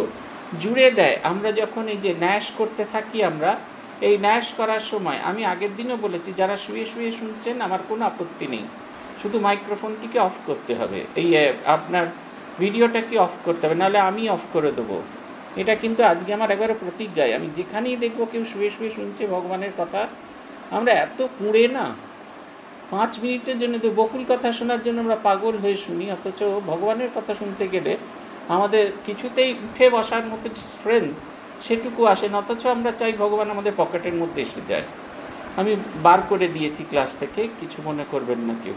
জুড়ে দেয়। আমরা যখন এই যে ন্যাশ করতে থাকি আমরা, এই ন্যাশ করার সময়, আমি আগের দিনও বলেছি, যারা শুয়ে শুয়ে শুনছেন, আমার কোনো আপত্তি নেই। শুধু মাইক্রোফোনটিকে অফ করতে হবে। এই, আপনার ভিডিওটাকে অফ করতে হবে, নাহলে আমি অফ করে দেবো। এটা কিন্তু আজকে আমার একবারে প্রতিজ্ঞায়। আমি যেখানেই দেখব কেউ শুয়ে শুয়ে শুনছে ভগবানের কথা, আমরা এত কুঁড়ে না, পাঁচ মিনিটের জন্য তো বকুল কথা শোনার জন্য আমরা পাগল হয়ে শুনি, অথচ ভগবানের কথা শুনতে গেলে আমাদের কিছুতেই উঠে বসার মতো যে স্ট্রেংথ সেটুকু আসে না, অথচ আমরা চাই ভগবান আমাদের পকেটের মধ্যে এসে যায়। আমি বার করে দিয়েছি ক্লাস থেকে, কিছু মনে করবেন না কেউ।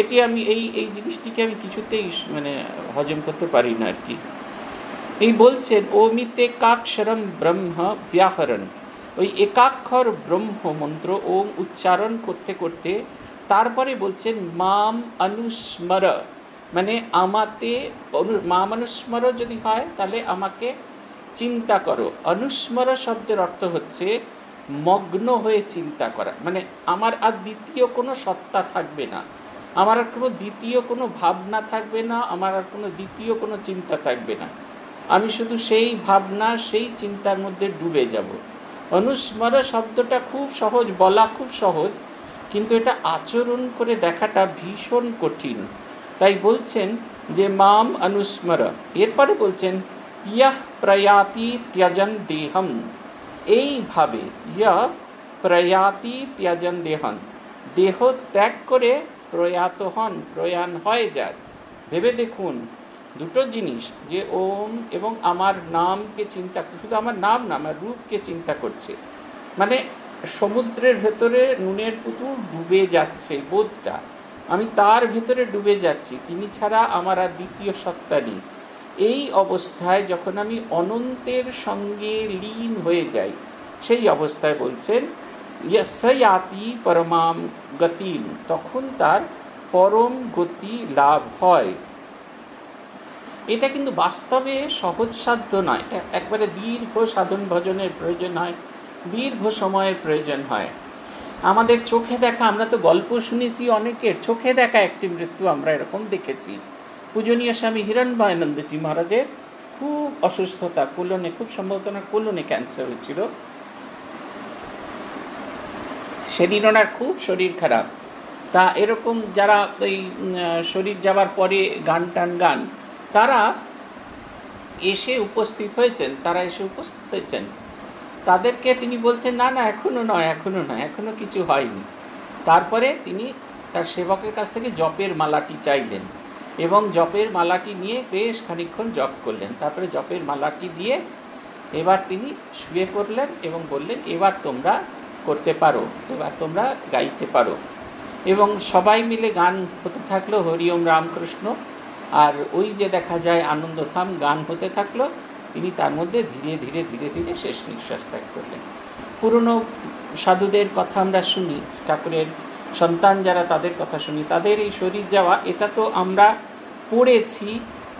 এটি আমি এই এই জিনিসটিকে আমি কিছুতেই মানে হজম করতে পারি না আর কি। এই বলছেন ওমিতে কাক্ষরম ব্রহ্ম ব্যাহরণ। ওই একাক্ষর ব্রহ্ম মন্ত্র ওম উচ্চারণ করতে করতে তারপরে বলছেন, মাম অনুস্মর। মানে আমাতে মাম অনুস্মর যদি হয়, তাহলে আমাকে চিন্তা করো। অনুস্মর শব্দের অর্থ হচ্ছে মগ্ন হয়ে চিন্তা করা। মানে আমার আর দ্বিতীয় কোনো সত্তা থাকবে না। আমার আর কোনো দ্বিতীয় কোনো ভাবনা থাকবে না। আমার আর কোনো দ্বিতীয় কোনো চিন্তা থাকবে না। আমি শুধু সেই ভাবনা, সেই চিন্তার মধ্যে ডুবে যাব। অনুস্মর শব্দটা খুব সহজ, বলা খুব সহজ, কিন্তু এটা আচরণ করে দেখাটা ভীষণ কঠিন। তাই বলছেন যে, মাম অনুস্মর। এরপরে বলছেন, ইয়াহ প্রয়াতি ত্যজন দেহম। এইভাবে ইয়া প্রয়াতি ত্যজন দেহন। দেহ ত্যাগ করে প্রয়াত হন, প্রয়াণ হয়ে যায় ভেবে দেখুন দুটো জিনিস যে ওম এবং আমার নামকে চিন্তা, শুধু আমার নাম না, আমার রূপকে চিন্তা করছে। মানে সমুদ্রের ভেতরে নুনের পুতুল ডুবে যাচ্ছে বোধটা। আমি তার ভেতরে ডুবে যাচ্ছি, তিনি ছাড়া আমার আর দ্বিতীয় সত্তা নেই। এই অবস্থায় যখন আমি অনন্তের সঙ্গে লীন হয়ে যাই, সেই অবস্থায় বলছেন ইয়াতি পরমাম গতিম তখন তার পরম গতি লাভ হয়। এটা কিন্তু বাস্তবে সহজসাধ্য নয়। একবারে দীর্ঘ সাধন ভজনের প্রয়োজন হয়, দীর্ঘ সময়ের প্রয়োজন হয়। আমাদের চোখে দেখা, আমরা তো গল্প শুনেছি অনেকের, চোখে দেখা একটি মৃত্যু আমরা এরকম দেখেছি। পূজনীয় স্বামী হিরণময়ানন্দজি মহারাজের খুব অসুস্থতা, কোলনে, খুব সম্ভবত না কোলনে ক্যান্সার হয়েছিল। সেদিন ওনার খুব শরীর খারাপ। তা এরকম যারা ওই শরীর যাবার পরে গান টান গান তারা এসে উপস্থিত হয়েছেন, তারা এসে উপস্থিত হয়েছেন। তাদেরকে তিনি বলছেন, না না, এখনও নয় এখনও নয়, এখনও কিছু হয়নি। তারপরে তিনি তার সেবকের কাছ থেকে জপের মালাটি চাইলেন এবং জপের মালাটি নিয়ে বেশ খানিক্ষণ জপ করলেন। তারপরে জপের মালাটি দিয়ে এবার তিনি শুয়ে পড়লেন এবং বললেন, এবার তোমরা করতে পারো, এবার তোমরা গাইতে পারো। এবং সবাই মিলে গান হতে থাকল হরিওম রামকৃষ্ণ আর ওই যে দেখা যায় আনন্দধাম গান হতে থাকল, তিনি তার মধ্যে ধীরে ধীরে ধীরে ধীরে শেষ নিঃশ্বাস ত্যাগ করলেন। পুরনো সাধুদের কথা আমরা শুনি, ঠাকুরের সন্তান যারা তাদের কথা শুনি, তাদের এই শরীর যাওয়া, এটা তো আমরা পড়েছি,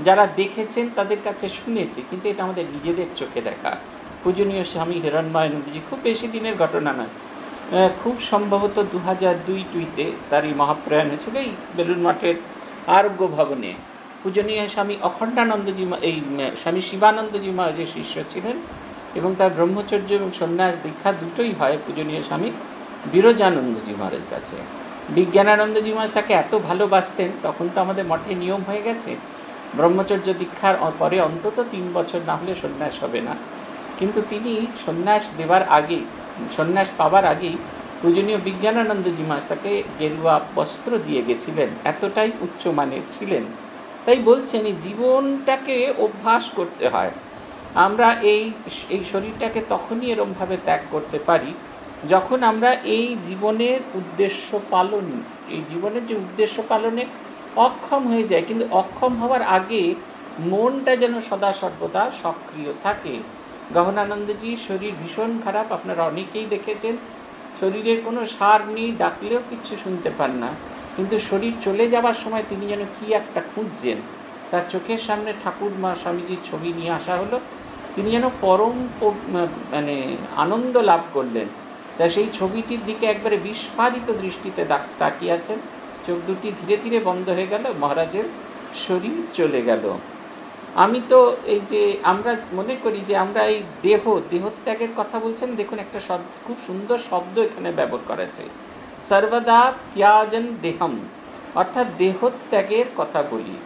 যারা দেখেছেন তাদের কাছে শুনেছি, কিন্তু এটা আমাদের নিজেদের চোখে দেখা। পূজনীয় স্বামী হিরণময় খুব বেশি দিনের ঘটনা নয়। খুব সম্ভবত দু হাজার দুই টুইতে তার এই মহাপ্রয়াণ হয়েছিল এই বেলুন মাঠের আরোগ্য ভবনে। পূজনীয় স্বামী অখণ্ডানন্দজি এই স্বামী শিবানন্দজি মহারাজের শিষ্য ছিলেন এবং তার ব্রহ্মচর্য এবং সন্ন্যাস দীক্ষা দুটোই হয় পূজনীয় স্বামী বিরজানন্দজি মহারাজ কাছে। বিজ্ঞানানন্দজি মহারাজ তাকে এত ভালোবাসতেন, তখন তো আমাদের মঠে নিয়ম হয়ে গেছে। ব্রহ্মচর্য দীক্ষার পরে অন্তত তিন বছর না হলে সন্ন্যাস হবে না। কিন্তু তিনি সন্ন্যাস দেবার আগে সন্ন্যাস পাবার আগেই পূজনীয় বিজ্ঞানানন্দজি মহারাজ তাকে গেরুয়া বস্ত্র দিয়ে গেছিলেন। এতটাই উচ্চমানের ছিলেন। তাই বলছেন এই জীবনটাকে অভ্যাস করতে হয়। আমরা এই এই শরীরটাকে তখনই এরমভাবে ত্যাগ করতে পারি যখন আমরা এই জীবনের উদ্দেশ্য পালন, এই জীবনের যে উদ্দেশ্য পালনে অক্ষম হয়ে যায় কিন্তু অক্ষম হওয়ার আগে মনটা যেন সদা সর্বদা সক্রিয় থাকে। গহনানন্দজি, শরীর ভীষণ খারাপ, আপনারা অনেকেই দেখেছেন। শরীরের কোনো সার নেই, ডাকলেও কিচ্ছু শুনতে পান না। কিন্তু শরীর চলে যাবার সময় তিনি যেন কি একটা খুঁজছেন, তার চোখের সামনে ঠাকুর মা স্বামীজির ছবি নিয়ে আসা হলো। তিনি যেন পরম মানে আনন্দ লাভ করলেন। তা সেই ছবিটির দিকে একবারে বিস্ফারিত দৃষ্টিতে তাকিয়ে আছেন। চোখ দুটি ধীরে ধীরে বন্ধ হয়ে গেল, মহারাজের শরীর চলে গেল। আমি তো এই যে আমরা মনে করি যে আমরা এই দেহ, দেহত্যাগের কথা বলছেন, দেখুন একটা খুব সুন্দর শব্দ এখানে ব্যবহার করা আছে সর্বদা ত্যাজন দেহম, অর্থাৎ দেহত্যাগের কথা বলি।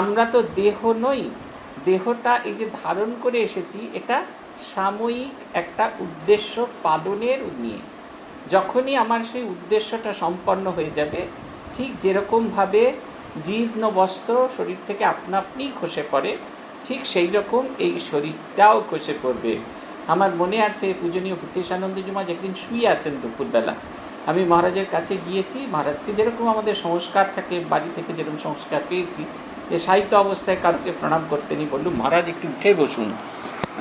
আমরা তো দেহ নই, দেহটা এই যে ধারণ করে এসেছি, এটা সাময়িক একটা উদ্দেশ্য পালনের নিয়ে। যখনই আমার সেই উদ্দেশ্যটা সম্পন্ন হয়ে যাবে, ঠিক যেরকমভাবে জীর্ণ বস্ত্র শরীর থেকে আপনা আপনি খসে পড়ে, ঠিক সেই রকম এই শরীরটাও খসে পড়বে। আমার মনে আছে, পূজনীয় ভূতেশানন্দ জুমা একদিন শুয়ে আছেন দুপুরবেলা আমি মহারাজের কাছে গিয়েছি, মহারাজকে যেরকম আমাদের সংস্কার থাকে, বাড়ি থেকে যেরকম সংস্কার পেয়েছি যে সাহিত্য অবস্থায় কারোকে প্রণাম করতে নি বলল মহারাজ, একটু উঠে বসুন।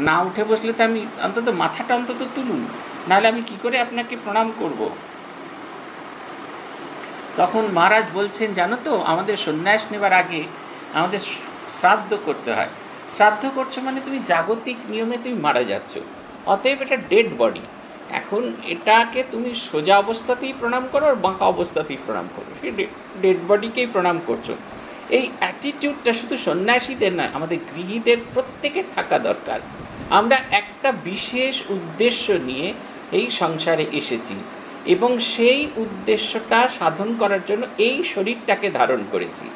না উঠে বসলে তো আমি অন্তত মাথাটা অন্তত তুলুন, নাহলে আমি কি করে আপনাকে প্রণাম করব। তখন মহারাজ বলছেন, জানো তো, আমাদের সন্ন্যাস নেবার আগে আমাদের শ্রাদ্ধ করতে হয়। শ্রাদ্ধ করছ মানে তুমি জাগতিক নিয়মে তুমি মারা যাচ্ছ, অতএব এটা ডেড বডি। এখন এটাকে তুমি সোজা অবস্থাতেই প্রণাম করো আর বাঁকা অবস্থাতেই প্রণাম করো। সেই ডেড বডিকেই প্রণাম করছ। এই অ্যাটিটিউডটা শুধু সন্ন্যাসীদের নয়, আমাদের গৃহীদের প্রত্যেকের থাকা দরকার। আমরা একটা বিশেষ উদ্দেশ্য নিয়ে এই সংসারে এসেছি এবং সেই উদ্দেশ্যটা সাধন করার জন্য এই শরীরটাকে ধারণ করেছি।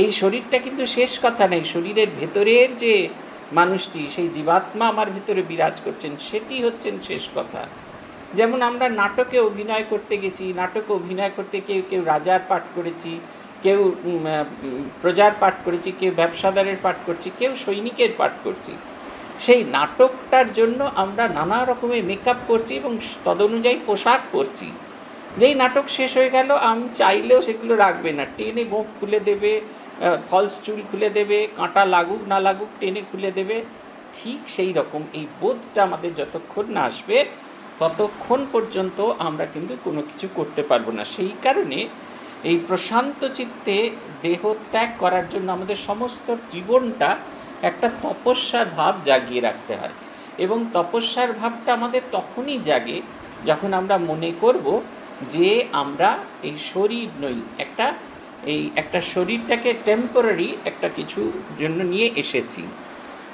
এই শরীরটা কিন্তু শেষ কথা নেই শরীরের ভেতরের যে মানুষটি, সেই জীবাত্মা আমার ভিতরে বিরাজ করছেন, সেটি হচ্ছেন শেষ কথা। যেমন আমরা নাটকে অভিনয় করতে গেছি, নাটকে অভিনয় করতে কেউ কেউ রাজার পাঠ করেছি, কেউ প্রজার পাঠ করেছি, কেউ ব্যবসাদারের পাঠ করছি, কেউ সৈনিকের পাঠ করছি। সেই নাটকটার জন্য আমরা নানা রকমের মেকআপ করছি এবং তদনুযায়ী পোশাক পরছি। যেই নাটক শেষ হয়ে গেল, আমি চাইলেও সেগুলো রাখবে না। টেনে গোপ খুলে দেবে ফলস চুল খুলে দেবে, কাঁটা লাগুক, না লাগুক, টেনে খুলে দেবে। ঠিক সেই রকম এই বোধটা আমাদের যতক্ষণ না আসবে, ততক্ষণ পর্যন্ত আমরা কিন্তু কোনো কিছু করতে পারব না। সেই কারণে এই প্রশান্ত চিত্তে দেহ ত্যাগ করার জন্য আমাদের সমস্ত জীবনটা একটা তপস্যার ভাব জাগিয়ে রাখতে হয়। এবং তপস্যার ভাবটা আমাদের তখনই জাগে যখন আমরা মনে করব যে আমরা এই শরীর নই, একটা এই একটা শরীরটাকে টেম্পোরারি একটা কিছু জন্য নিয়ে এসেছি।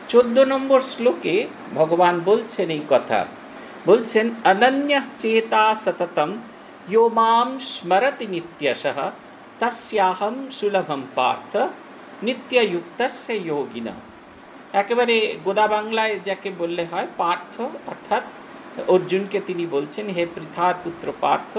চোদ্দ নম্বর শ্লোকে ভগবান বলছেন এই কথা। বলছেন, অনন্য চেতা সততম ইো মাম স্মরতি নিত্যশ, তস্যাহম সুলভম পার্থ, নিত্যযুক্তস্য যোগিনা। একেবারে গোদা বাংলায় যাকে বললে হয় পার্থ, অর্থাৎ অর্জুনকে তিনি বলছেন, হে পৃথার পুত্র পার্থ,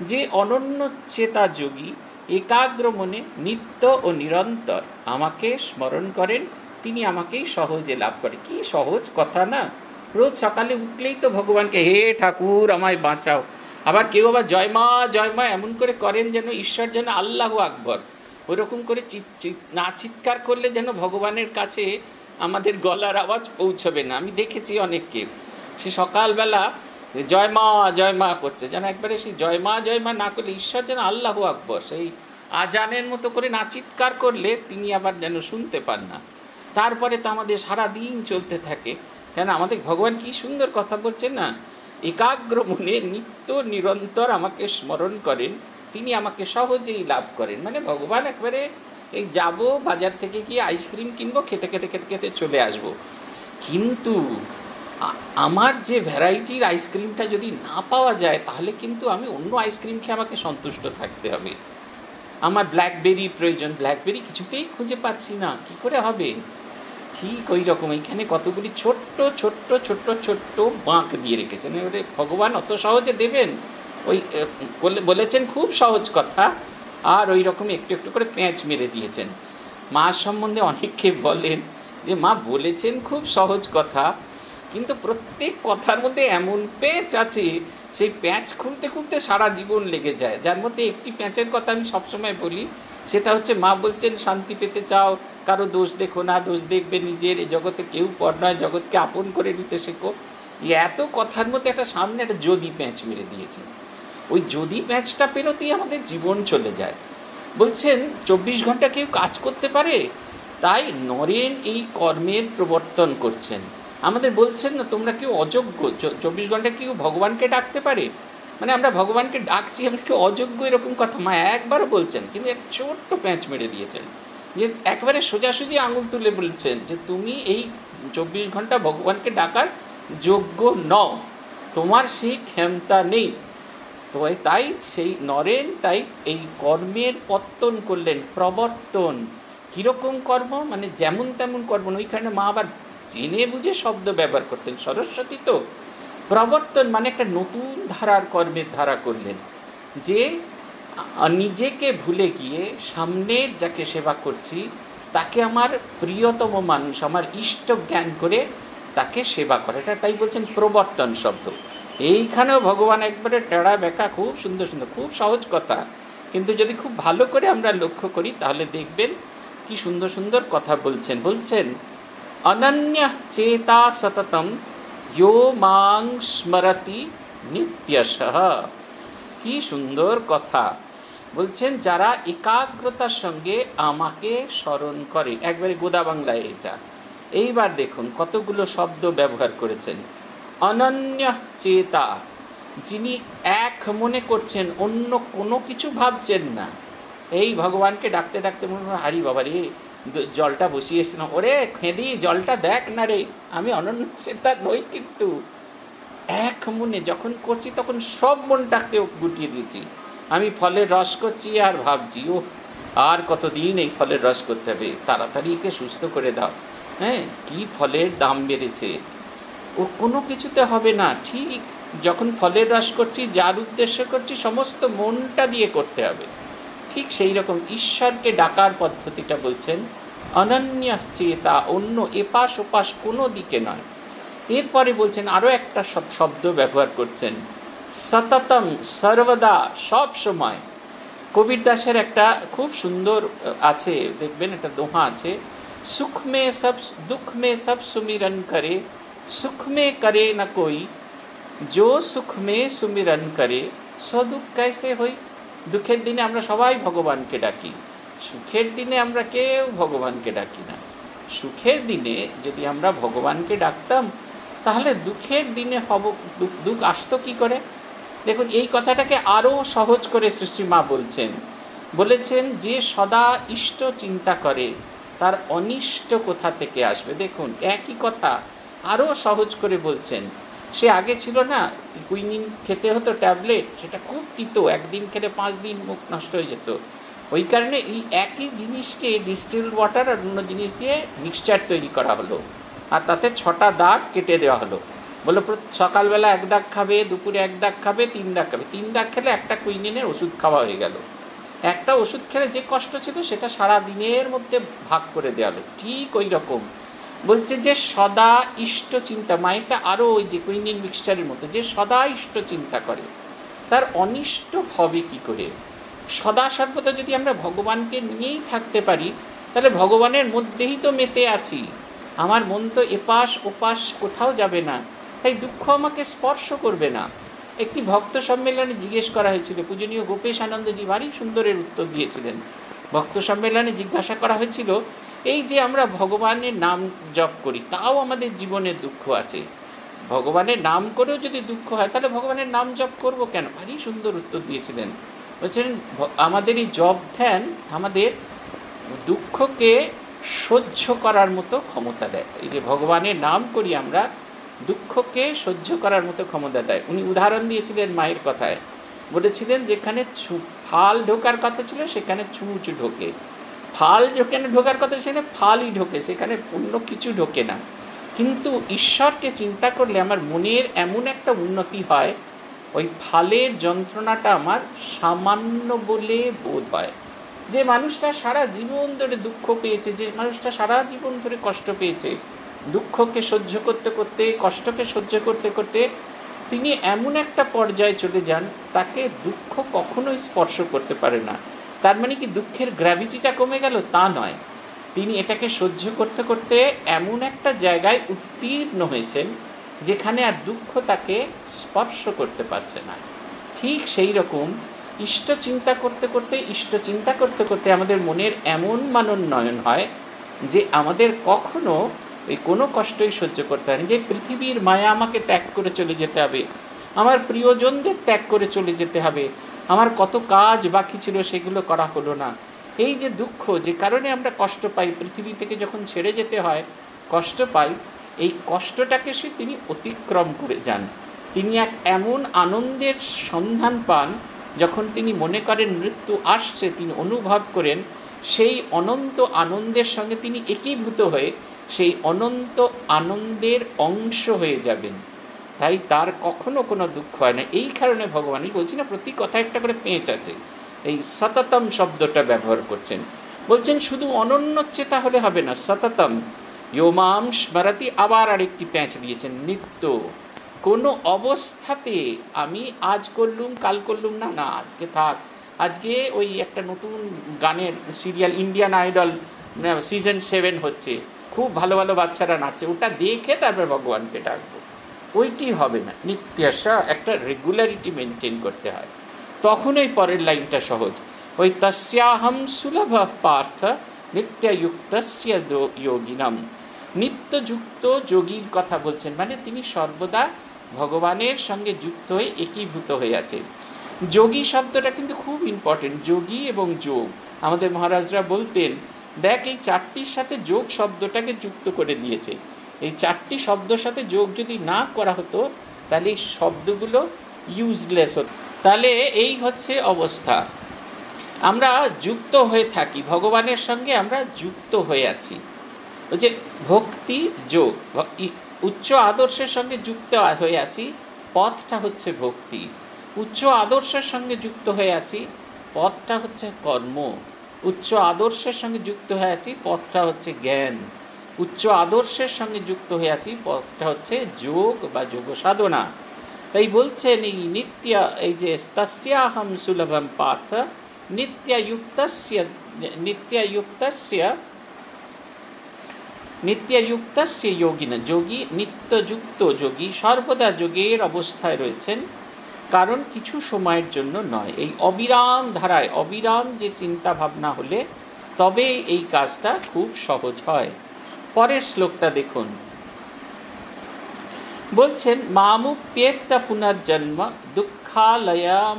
যে অনন্য চেতা যোগী একাগ্র মনে নিত্য ও নিরন্তর আমাকে স্মরণ করেন। তিনি আমাকেই সহজে লাভ করে। কি সহজ কথা না? রোজ সকালে উঠলেই তো ভগবানকে, হে ঠাকুর, আমায় বাঁচাও। আবার কেউ আবার, জয় মা জয় মা, এমন করে করেন যেন ঈশ্বর যেন আল্লাহ আকবর। ওরকম করে না চিৎকার করলে যেন ভগবানের কাছে আমাদের গলার আওয়াজ পৌঁছবে না। আমি দেখেছি অনেককে। সে সকালবেলা জয় মা জয় মা করছে। যেন একবারে সেই জয় মা জয় মা না করলে ঈশ্বর যেন আল্লাহ আকবর। সেই আজানের মতো করে না চিৎকার করলে তিনি আবার যেন শুনতে পান না। তারপরে তো আমাদের সারা দিন চলতে থাকে। কেন? আমাদের ভগবান কি সুন্দর কথা বলছেন না? একাগ্র মনে নিত্য নিরন্তর আমাকে স্মরণ করেন। তিনি আমাকে সহজেই লাভ করেন। মানে ভগবান একবারে এই যাব, বাজার থেকে গিয়ে আইসক্রিম কিনবো, খেতে খেতে খেতে খেতে চলে আসব। কিন্তু আমার যে ভ্যারাইটির আইসক্রিমটা যদি না পাওয়া যায়, তাহলে কিন্তু আমি অন্য আইসক্রিম খেয়ে আমাকে সন্তুষ্ট থাকতে হবে। আমার ব্ল্যাকবেরি প্রয়োজন। ব্ল্যাকবেরি কিছুতেই খুঁজে পাচ্ছি না। কি করে হবে? ঠিক ওই রকম এইখানে কতগুলি ছোট্ট ছোট্ট ছোট্ট ছোট্ট বাঁক দিয়ে রেখেছেন। এবারে ভগবান অত সহজে দেবেন? ওই বলেছেন খুব সহজ কথা। আর ওই রকম একটু একটু করে প্যাঁচ মেরে দিয়েছেন। মা সম্বন্ধে অনেককে বলেন যে, মা বলেছেন খুব সহজ কথা। কিন্তু প্রত্যেক কথার মধ্যে এমন প্যাঁচ আছে, সেই প্যাঁচ খুলতে খুলতে সারা জীবন লেগে যায়। যার মধ্যে একটি প্যাঁচের কথা আমি সবসময় বলি, সেটা হচ্ছে মা বলছেন, শান্তি পেতে চাও, কারও দোষ দেখো না, দোষ দেখবে নিজের, এই জগতে কেউ পর নয়, জগৎকে আপন করে নিতে শেখো। এত কথার মধ্যে একটা সামনে একটা যদি প্যাঁচ মেরে দিয়েছে। ওই যদি প্যাঁচটা পেরোতেই আমাদের জীবন চলে যায়। বলছেন, চব্বিশ ঘণ্টা কেউ কাজ করতে পারে? তাই নরেন এই কর্মের প্রবর্তন করছেন। আমাদের বলছেন না, তোমরা কেউ অযোগ্য চব্বিশ ঘণ্টা কেউ ভগবানকে ডাকতে পারে? মানে আমরা ভগবানকে ডাকছি, আমরা কেউ অযোগ্য এরকম কথা মা একবারও বলছেন, কিন্তু একটা ছোট্ট প্যাঁচ মেরে দিয়েছেন। যে একবারে সোজাসুজি আঙুল তুলে বলছেন যে, তুমি এই চব্বিশ ঘণ্টা ভগবানকে ডাকার যোগ্য নও, তোমার সেই ক্ষমতা নেই। তো তাই সেই নরেন, তাই এই কর্মের পত্তন করলেন, প্রবর্তন। কীরকম কর্ম? মানে যেমন তেমন কর্ম ওইখানে মা আবার জেনে বুঝে শব্দ ব্যবহার করতেন। সরস্বতী তো প্রবর্তন মানে একটা নতুন ধারার কর্মের ধারা করলেন, যে নিজেকে ভুলে গিয়ে সামনের যাকে সেবা করছি, তাকে আমার প্রিয়তম মানুষ, আমার ইষ্ট জ্ঞান করে তাকে সেবা করে। এটা তাই বলছেন প্রবর্তন শব্দ। এইখানেও ভগবান একবারে টেড়া বেকা, খুব সুন্দর সুন্দর, খুব সহজ কথা। কিন্তু যদি খুব ভালো করে আমরা লক্ষ্য করি, তাহলে দেখবেন কি সুন্দর সুন্দর কথা বলছেন। বলছেন অনন্য চেতা সততম ইয়ো মাং স্মরতি নিত্যশ কি সুন্দর কথা বলছেন যারা একাগ্রতার সঙ্গে আমাকে স্মরণ করে একবারে গোদা বাংলায় এটা এইবার দেখুন কতগুলো শব্দ ব্যবহার করেছেন অনন্য চেতা যিনি এক মনে করছেন অন্য কোনো কিছু ভাবছেন না এই ভগবানকে ডাকতে ডাকতে মনে হয় হারি বাবা রে জলটা বসিয়ে এসেছিলাম, ওরে খেঁদি, জলটা দেখ না রে, আমি অনন্য চেতা নই কিন্তু। এক মনে যখন করছি তখন সব মনটাকে গুটিয়ে দিয়েছি। আমি ফলের রস করছি আর ভাবছি ও আর কতদিন এই ফলের রস করতে হবে? তাড়াতাড়ি একে সুস্থ করে দাও। হ্যাঁ কি ফলের দাম বেড়েছে? ও, কোনো কিছুতে হবে না, ঠিক। যখন ফলের রস করছি, যার উদ্দেশ্য করছি, সমস্ত মনটা দিয়ে করতে হবে। ঠিক সেই রকম ঈশ্বরকে ডাকার পদ্ধতিটা বলছেন অনন্য চেতা অন্য এপাশ ওপাশ কোনো দিকে নয় এরপরে বলছেন আরও একটা শব্দ ব্যবহার করছেন সততম সর্বদা সব সময় কবির দাসের একটা খুব সুন্দর আছে দেখবেন একটা দোহা আছে সুখ মে সব দুঃখ মে সব সুমিরন করে সুখ মে করে না কই जो সুখ মে সুমিরন করে সদুখ कैसे হই দুঃখের দিনে আমরা সবাই ভগবানকে ডাকি, সুখের দিনে আমরা কেউ ভগবানকে ডাকি না। সুখের দিনে যদি আমরা ভগবানকে ডাকতাম, তাহলে দুঃখের দিনে হব, দুঃখ আসতো কি করে? দেখুন, এই কথাটাকে আরও সহজ করে সুশ্রীমা বলছেন। বলেছেন যে সদা ইষ্ট চিন্তা করে, তার অনিষ্ট কোথা থেকে আসবে? দেখুন, একই কথা আরও সহজ করে বলছেন। সে আগে ছিল না কুইনিন খেতে হতো ট্যাবলেট সেটা খুব তিতো, একদিন খেলে পাঁচ দিন মুখ নষ্ট হয়ে যেত। ওই কারণে এই একই জিনিসকে ডিস্টিল ওয়াটার আর অন্য জিনিস দিয়ে মিক্সচার তৈরি করা হলো। আর তাতে ছটা দাগ কেটে দেওয়া হলো। বলে সকালবেলা এক দাগ খাবে, দুপুরে এক দাগ খাবে, তিন দাগ খাবে। তিন দাগ খেলে একটা কুইনিনের ওষুধ খাওয়া হয়ে গেল। একটা ওষুধ খেলে যে কষ্ট ছিল, সেটা সারা দিনের মধ্যে ভাগ করে দেওয়া হলো। ঠিক ওই রকম। বলছে যে সদা ইষ্ট চিন্তা মাইটা আরও ওই যে কুইনিন মিক্সচারের মতো, যে সদা ইষ্ট চিন্তা করে। তার অনিষ্ট হবে কি করে? সদা সর্বদা যদি আমরা ভগবানকে নিয়েই থাকতে পারি, তাহলে ভগবানের মধ্যেই তো মেতে আছি। আমার মন তো এপাশ ওপাশ কোথাও যাবে না, তাই দুঃখ আমাকে স্পর্শ করবে না। একটি ভক্ত সম্মেলনে জিজ্ঞেস করা হয়েছিল, পূজনীয় গোপেশ আনন্দজি ভারী সুন্দরের উত্তর দিয়েছিলেন। ভক্ত সম্মেলনে জিজ্ঞাসা করা হয়েছিল এই যে আমরা ভগবানের নাম জপ করি, তাও আমাদের জীবনে দুঃখ আছে। ভগবানের নাম করেও যদি দুঃখ হয়, তাহলে ভগবানের নাম জপ করব কেন? ভারী সুন্দর উত্তর দিয়েছিলেন। বলছেন আমাদের এই জপ ধ্যান আমাদের দুঃখকে সহ্য করার মতো ক্ষমতা দেয়। এই যে ভগবানের নাম করি আমরা, দুঃখকে সহ্য করার মতো ক্ষমতা দেয়। উনি উদাহরণ দিয়েছিলেন মায়ের কথায়। বলেছিলেন, যেখানে ফাল ঢোকার কথা ছিল, সেখানে চুঁচ ঢোকে। ফাল যেখানে ঢোকার কথা সেখানে ফালই ঢোকে, সেখানে অন্য কিছু ঢোকে না। কিন্তু ঈশ্বরকে চিন্তা করলে আমার মনের এমন একটা উন্নতি হয়, ওই ফালের যন্ত্রণাটা আমার সামান্য বলে বোধ হয়। যে মানুষটা সারা জীবন ধরে দুঃখ পেয়েছে, যে মানুষটা সারা জীবন ধরে কষ্ট পেয়েছে, দুঃখকে সহ্য করতে করতে, কষ্টকে সহ্য করতে করতে তিনি এমন একটা পর্যায়ে চলে যান, তাকে দুঃখ কখনোই স্পর্শ করতে পারে না। তার মানে কি দুঃখের গ্র্যাভিটিটা কমে গেল? তা নয়। তিনি এটাকে সহ্য করতে করতে এমন একটা জায়গায় উত্তীর্ণ হয়েছেন যেখানে আর দুঃখ তাকে স্পর্শ করতে পারছে না। ঠিক সেই রকম ইষ্ট চিন্তা করতে করতে, ইষ্ট চিন্তা করতে করতে আমাদের মনের এমন মানোন্নয়ন হয় যে আমাদের কখনো ওই কোনো কষ্টই সহ্য করতে হয় যে পৃথিবীর মায়া আমাকে ত্যাগ করে চলে যেতে হবে, আমার প্রিয়জনদের ত্যাগ করে চলে যেতে হবে আমার কত কাজ বাকি ছিল সেগুলো করা হলো না। এই যে দুঃখ, যে কারণে আমরা কষ্ট পাই, পৃথিবী থেকে যখন ছেড়ে যেতে হয়, কষ্ট পাই, এই কষ্টটাকে সে তিনি অতিক্রম করে যান। তিনি এক এমন আনন্দের সন্ধান পান, যখন তিনি মনে করেন মৃত্যু আসছে, তিনি অনুভব করেন, সেই অনন্ত আনন্দের সঙ্গে তিনি একীভূত হয়ে, সেই অনন্ত আনন্দের অংশ হয়ে যাবেন। তাই তার কখনো কোনো দুঃখ হয় না। এই কারণে ভগবানই বলছি না প্রতি কথা একটা করে পেঁচ আছে। এই সততম শব্দটা ব্যবহার করছেন। বলছেন, শুধু অনন্যচেতা হলে হবে না, সততম। ইয়োমাম স্মরতি আবার আরেকটি প্যাঁচ দিয়েছেন, নিত্য। কোনো অবস্থাতে আমি আজ করলুম, কাল করলুম না না, আজকে থাক। আজকে ওই একটা নতুন গানের serial, Indian Idol season seven হচ্ছে। খুব ভালো ভালো বাচ্চারা নাচছে। ওটা দেখে তারপর ভগবানকে ডাকবো। ওইটি হবে না। নিত্যাসা একটা রেগুলারিটি মেনটেন করতে হয়। তখন পরের লাইনটা সহজ। ওই তস্যাহম সুলভ পার্থ নিত্যযুক্তস্য যোগিনম। নিত্যযুক্ত যোগীর কথা বলছেন মানে তিনি সর্বদা ভগবানের সঙ্গে যুক্ত হয়ে একীভূত হয়ে আছে যোগী শব্দটা কিন্তু খুব ইম্পর্টেন্ট যোগী এবং যোগ। আমাদের মহারাজরা বলতেন, দেখ এই চারটির সাথে যোগ শব্দটাকে যুক্ত করে দিয়েছে। এই চারটি শব্দের সাথে যোগ যদি না করা হতো, তাহলে এই শব্দগুলো ইউজলেস হতো। তাহলে এই হচ্ছে অবস্থা। আমরা যুক্ত হয়ে থাকি, ভগবানের সঙ্গে আমরা যুক্ত হয়ে আছি। ওই যে ভক্তি যোগ উচ্চ আদর্শের সঙ্গে যুক্ত হয়ে আছি, পথটা হচ্ছে ভক্তি। উচ্চ আদর্শের সঙ্গে যুক্ত হয়ে আছি, পথটা হচ্ছে কর্ম। উচ্চ আদর্শের সঙ্গে যুক্ত হয়ে আছি, পথটা হচ্ছে জ্ঞান। উচ্চ আদর্শের সঙ্গে যুক্ত হয়ে আছি। পথটা হচ্ছে যোগ বা যোগ সাধনা। তাই বলছেন এই নিত্য, এই যে তস্যাহম সুলভম পার্থ, নিত্যযুক্তস্য নিত্যযুক্তস্য নিত্যযুক্তস্য যোগিনা। যোগী, নিত্যযুক্ত যোগী সর্বদা যোগের অবস্থায় রয়েছেন। কারণ কিছু সময়ের জন্য নয়। এই অবিরাম ধারায়, অবিরাম যে চিন্তা ভাবনা হলে তবে এই কাজটা খুব সহজ হয়। পরের শ্লোকটা দেখুন। বলছেন, মামু মামুপ্যেত্ত পুনর্জন্ম দুঃখালয়াম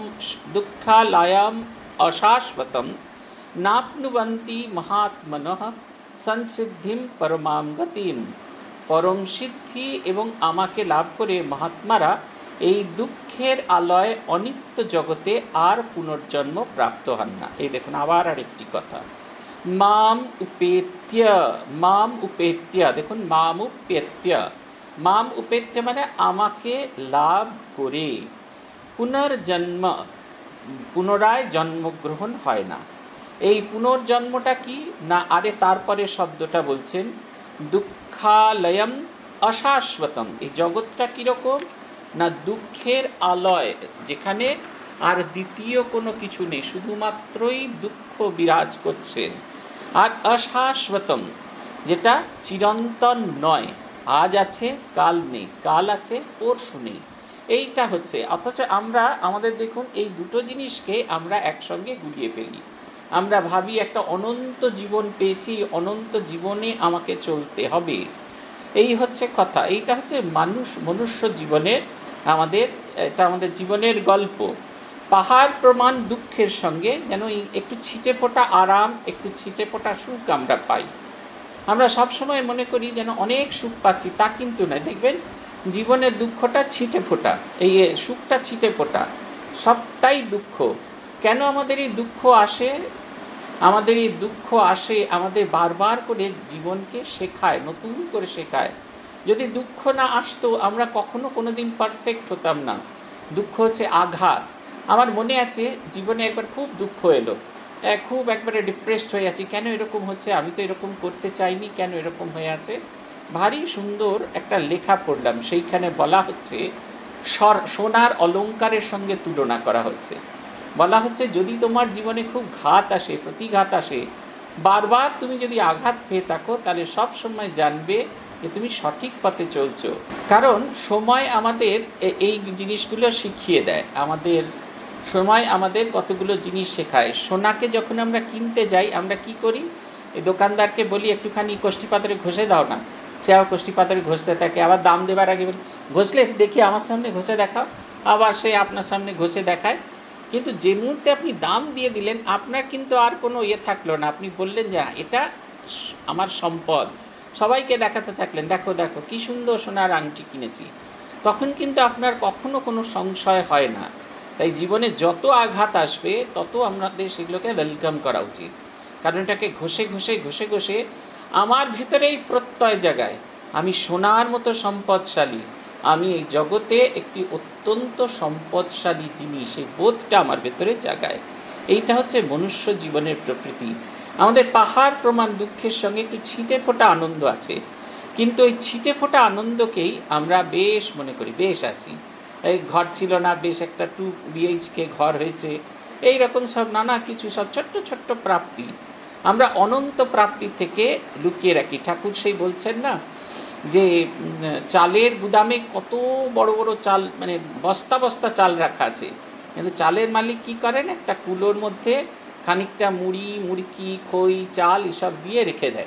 দুঃখালয়াম অশাশ্বতম নাপনুবন্তি মহাত্মন সংসিদ্ধিম পরমাম গতিম। পরম সিদ্ধি এবং আমাকে লাভ করে মহাত্মারা এই দুঃখের আলয় অনিত্য জগতে আর পুনর্জন্ম প্রাপ্ত হন না। এই দেখুন, আবার আরেকটি কথা। মাম উপেত্য মাম উপেত্য দেখুন মাম উপেত্য মাম উপেত্য মানে আমাকে লাভ করে। পুনর্জন্ম, পুনরায় জন্মগ্রহণ হয় না। এই পুনর্জন্মটা কি? না, আরে তারপরে শব্দটা বলছেন, দুঃখালয়ম অশাশ্বতম। এই জগৎটা কীরকম? না, দুঃখের আলয়, যেখানে আর দ্বিতীয় কোনো কিছু নেই, শুধুমাত্রই দুঃখ বিরাজ করছেন আর অশাশ্বতম, যেটা চিরন্তন নয়, আজ আছে, কাল নেই, কাল আছে, পরশু নেই। এইটা হচ্ছে, অথচ আমরা, আমাদের দেখুন, এই দুটো জিনিসকে আমরা একসঙ্গে গুলিয়ে ফেলি। আমরা ভাবি একটা অনন্ত জীবন পেয়েছি, অনন্ত জীবনে আমাকে চলতে হবে। এই হচ্ছে কথা, এইটা হচ্ছে মানুষ, মনুষ্য জীবনের আমাদের, এটা আমাদের জীবনের গল্প। পাহাড় প্রমাণ দুঃখের সঙ্গে যেন একটু ছিটে ফোটা আরাম, একটু ছিটে ফোটা সুখ আমরা পাই। আমরা সবসময় মনে করি যেন অনেক সুখ পাচ্ছি, তা কিন্তু নয়। দেখবেন, জীবনের দুঃখটা ছিটে ফোটা, এই সুখটা ছিটে ফোটা। সবটাই দুঃখ। কেন আমাদের এই দুঃখ আসে? আমাদের এই দুঃখ আসে, আমাদের বারবার করে জীবনকে শেখায়, নতুন করে শেখায়। যদি দুঃখ না আসতো, আমরা কখনো কোনো দিন পারফেক্ট হতাম না। দুঃখ হচ্ছে আঘাত। আমার মনে আছে জীবনে একবার খুব দুঃখ এলো। খুব একবারে ডিপ্রেসড হয়ে আছি। কেন এরকম হচ্ছে? আমি তো এরকম করতে চাইনি। কেন এরকম হয়ে আছে? ভারী সুন্দর একটা লেখা পড়লাম। সেইখানে বলা হচ্ছে সোনার অলঙ্কারের সঙ্গে তুলনা করা হচ্ছে। বলা হচ্ছে, যদি তোমার জীবনে খুব ঘাত আসে, প্রতিঘাত আসে, বারবার তুমি যদি আঘাত পেয়ে থাকো, তাহলে সব সময় জানবে যে তুমি সঠিক পথে চলছো। কারণ সময় আমাদের এই জিনিসগুলো শিখিয়ে দেয়। আমাদের সময় আমাদের কতগুলো জিনিস শেখায়। সোনাকে যখন আমরা কিনতে যাই, আমরা কি করি? এই দোকানদারকে বলি, একটুখানি কষ্টি পাথরে ঘষে দাও না। সে আবার পাথরে ঘষতে থাকে, আবার দাম দেবার আগে বলি, ঘষলে দেখি আমার সামনে ঘষে দেখাও। আবার সে আপনার সামনে ঘষে দেখায়। কিন্তু যে মুহূর্তে আপনি দাম দিয়ে দিলেন, আপনার কিন্তু আর কোনো ইয়ে থাকল না। আপনি বললেন যে, এটা আমার সম্পদ। সবাইকে দেখাতে থাকলেন, দেখো দেখো, কি সুন্দর সোনার আংটি কিনেছি। তখন কিন্তু আপনার কখনো কোনো সংশয় হয় না। তাই জীবনে যত আঘাত আসবে, তত আমাদের সেগুলোকে ওয়েলকাম করা উচিত। কারণ এটাকে ঘষে ঘষে ঘষে ঘষে আমার ভেতরেই প্রত্যয় জায়গায় আমি সোনার মতো সম্পদশালী। আমি এই জগতে একটি অত্যন্ত সম্পদশালী জিনিস, এই বোধটা আমার ভেতরে জাগায়। এইটা হচ্ছে মনুষ্য জীবনের প্রকৃতি। আমাদের পাহাড় প্রমাণ, দুঃখের সঙ্গে একটু ছিটে ফোটা আনন্দ আছে। কিন্তু ওই ছিটে ফোটা আনন্দকেই আমরা বেশ মনে করি, বেশ আছি। এই ঘর ছিল না, বেশ একটা টু বিএইচকে ঘর হয়েছে। এই রকম সব নানা কিছু, সব ছোট্ট ছোট্ট প্রাপ্তি। আমরা অনন্ত প্রাপ্তি থেকে লুকিয়ে রাখি। ঠাকুর সেই বলছেন না যে চালের গুদামে কত বড় বড় চাল মানে বস্তা বস্তা চাল রাখা আছে। কিন্তু চালের মালিক কি করেন? একটা কুলোর মধ্যে খানিকটা মুড়ি, মুড়কি, খই, চাল এসব দিয়ে রেখে দেয়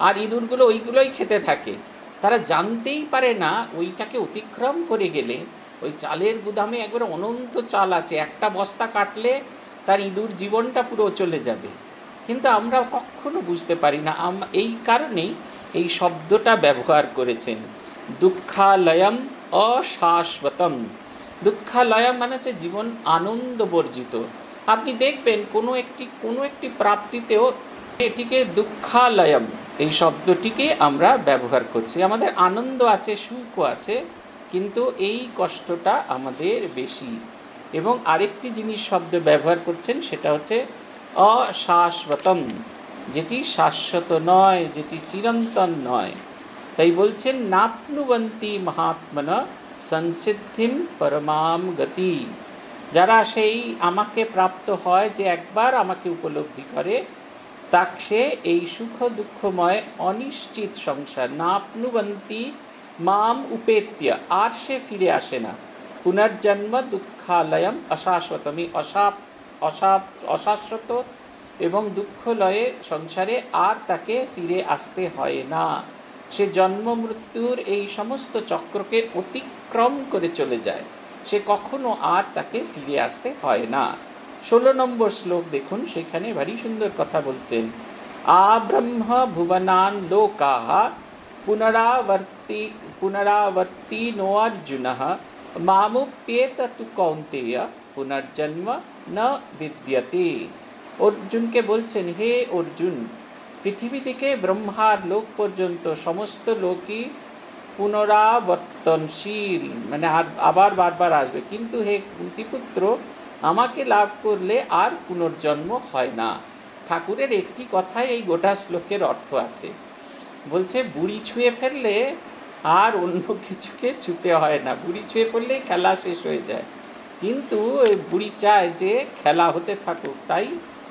আর ইঁদুরগুলো ওইগুলোই খেতে থাকে। তারা জানতেই পারে না, ওইটাকে অতিক্রম করে গেলে ওই চালের গুদামে একবারে অনন্ত চাল আছে। একটা বস্তা কাটলে তার ইঁদুর জীবনটা পুরো চলে যাবে। কিন্তু আমরা কখনো বুঝতে পারি না এই কারণেই এই শব্দটা ব্যবহার করেছেন। দুঃখালয়ম অশাশ্বতম। দুঃখালয়ম মানে হচ্ছে জীবন আনন্দ বর্জিত আপনি দেখবেন কোনো একটি কোনো একটি প্রাপ্তিতেও এটিকে দুঃখালয়ম, এই শব্দটিকে আমরা ব্যবহার করছি। আমাদের আনন্দ আছে, সুখও আছে। কিন্তু এই কষ্টটা আমাদের বেশি। এবং আরেকটি জিনিস শব্দ ব্যবহার করছেন, সেটা হচ্ছে অশাশ্বতম, যেটি শাশ্বত নয়, যেটি চিরন্তন নয়। তাই বলছেন, নাপনুবন্তী মহাত্মনা সংসিদ্ধিম পরমাম গতি। যারা সেই আমাকে প্রাপ্ত হয় যে একবার আমাকে উপলব্ধি করে, তাক সে এই সুখ দুঃখময় অনিশ্চিত সংসার, নাপনুবন্তী মাম উপেত্য, আর সে ফিরে আসে না। পুনর্জন্ম দুঃখালয়ম অশাশ্বতমী অসাপ অসাপ অশাশ্বত এবং দুঃখলয়ে সংসারে আর তাকে ফিরে আসতে হয় না। সে জন্ম মৃত্যুর এই সমস্ত চক্রকে অতিক্রম করে চলে যায়। সে কখনো আর তাকে ফিরে আসতে হয় না। ষোলো নম্বর শ্লোক দেখুন, সেখানে ভারী সুন্দর কথা বলছেন আব্রহ্ম ভুবনান লোকাহা পুনরাবর্তি নো অর্জুন মামুপ্যেত তু কৌন্তেয় পুনর্জন্ম ন বিদ্যতে অর্জুনকে বলছেন হে অর্জুন পৃথিবী থেকে ব্রহ্মার লোক পর্যন্ত সমস্ত লোকই পুনরাবর্তনশীল মানে আবার বারবার আসবে, কিন্তু হে কুন্তিপুত্র, আমাকে লাভ করলে আর পুনর্জন্ম হয় না। ঠাকুরের একটি কথাই এই গোটা শ্লোকের অর্থ আছে। বলছে, বুড়ি ছুঁয়ে ফেললে আর অন্য কিছুকে ছুতে হয় না। বুড়ি ছুঁয়ে পড়লেই খেলা শেষ হয়ে যায়। কিন্তু ওই বুড়ি চায় যে খেলা হতে থাকুক। তাই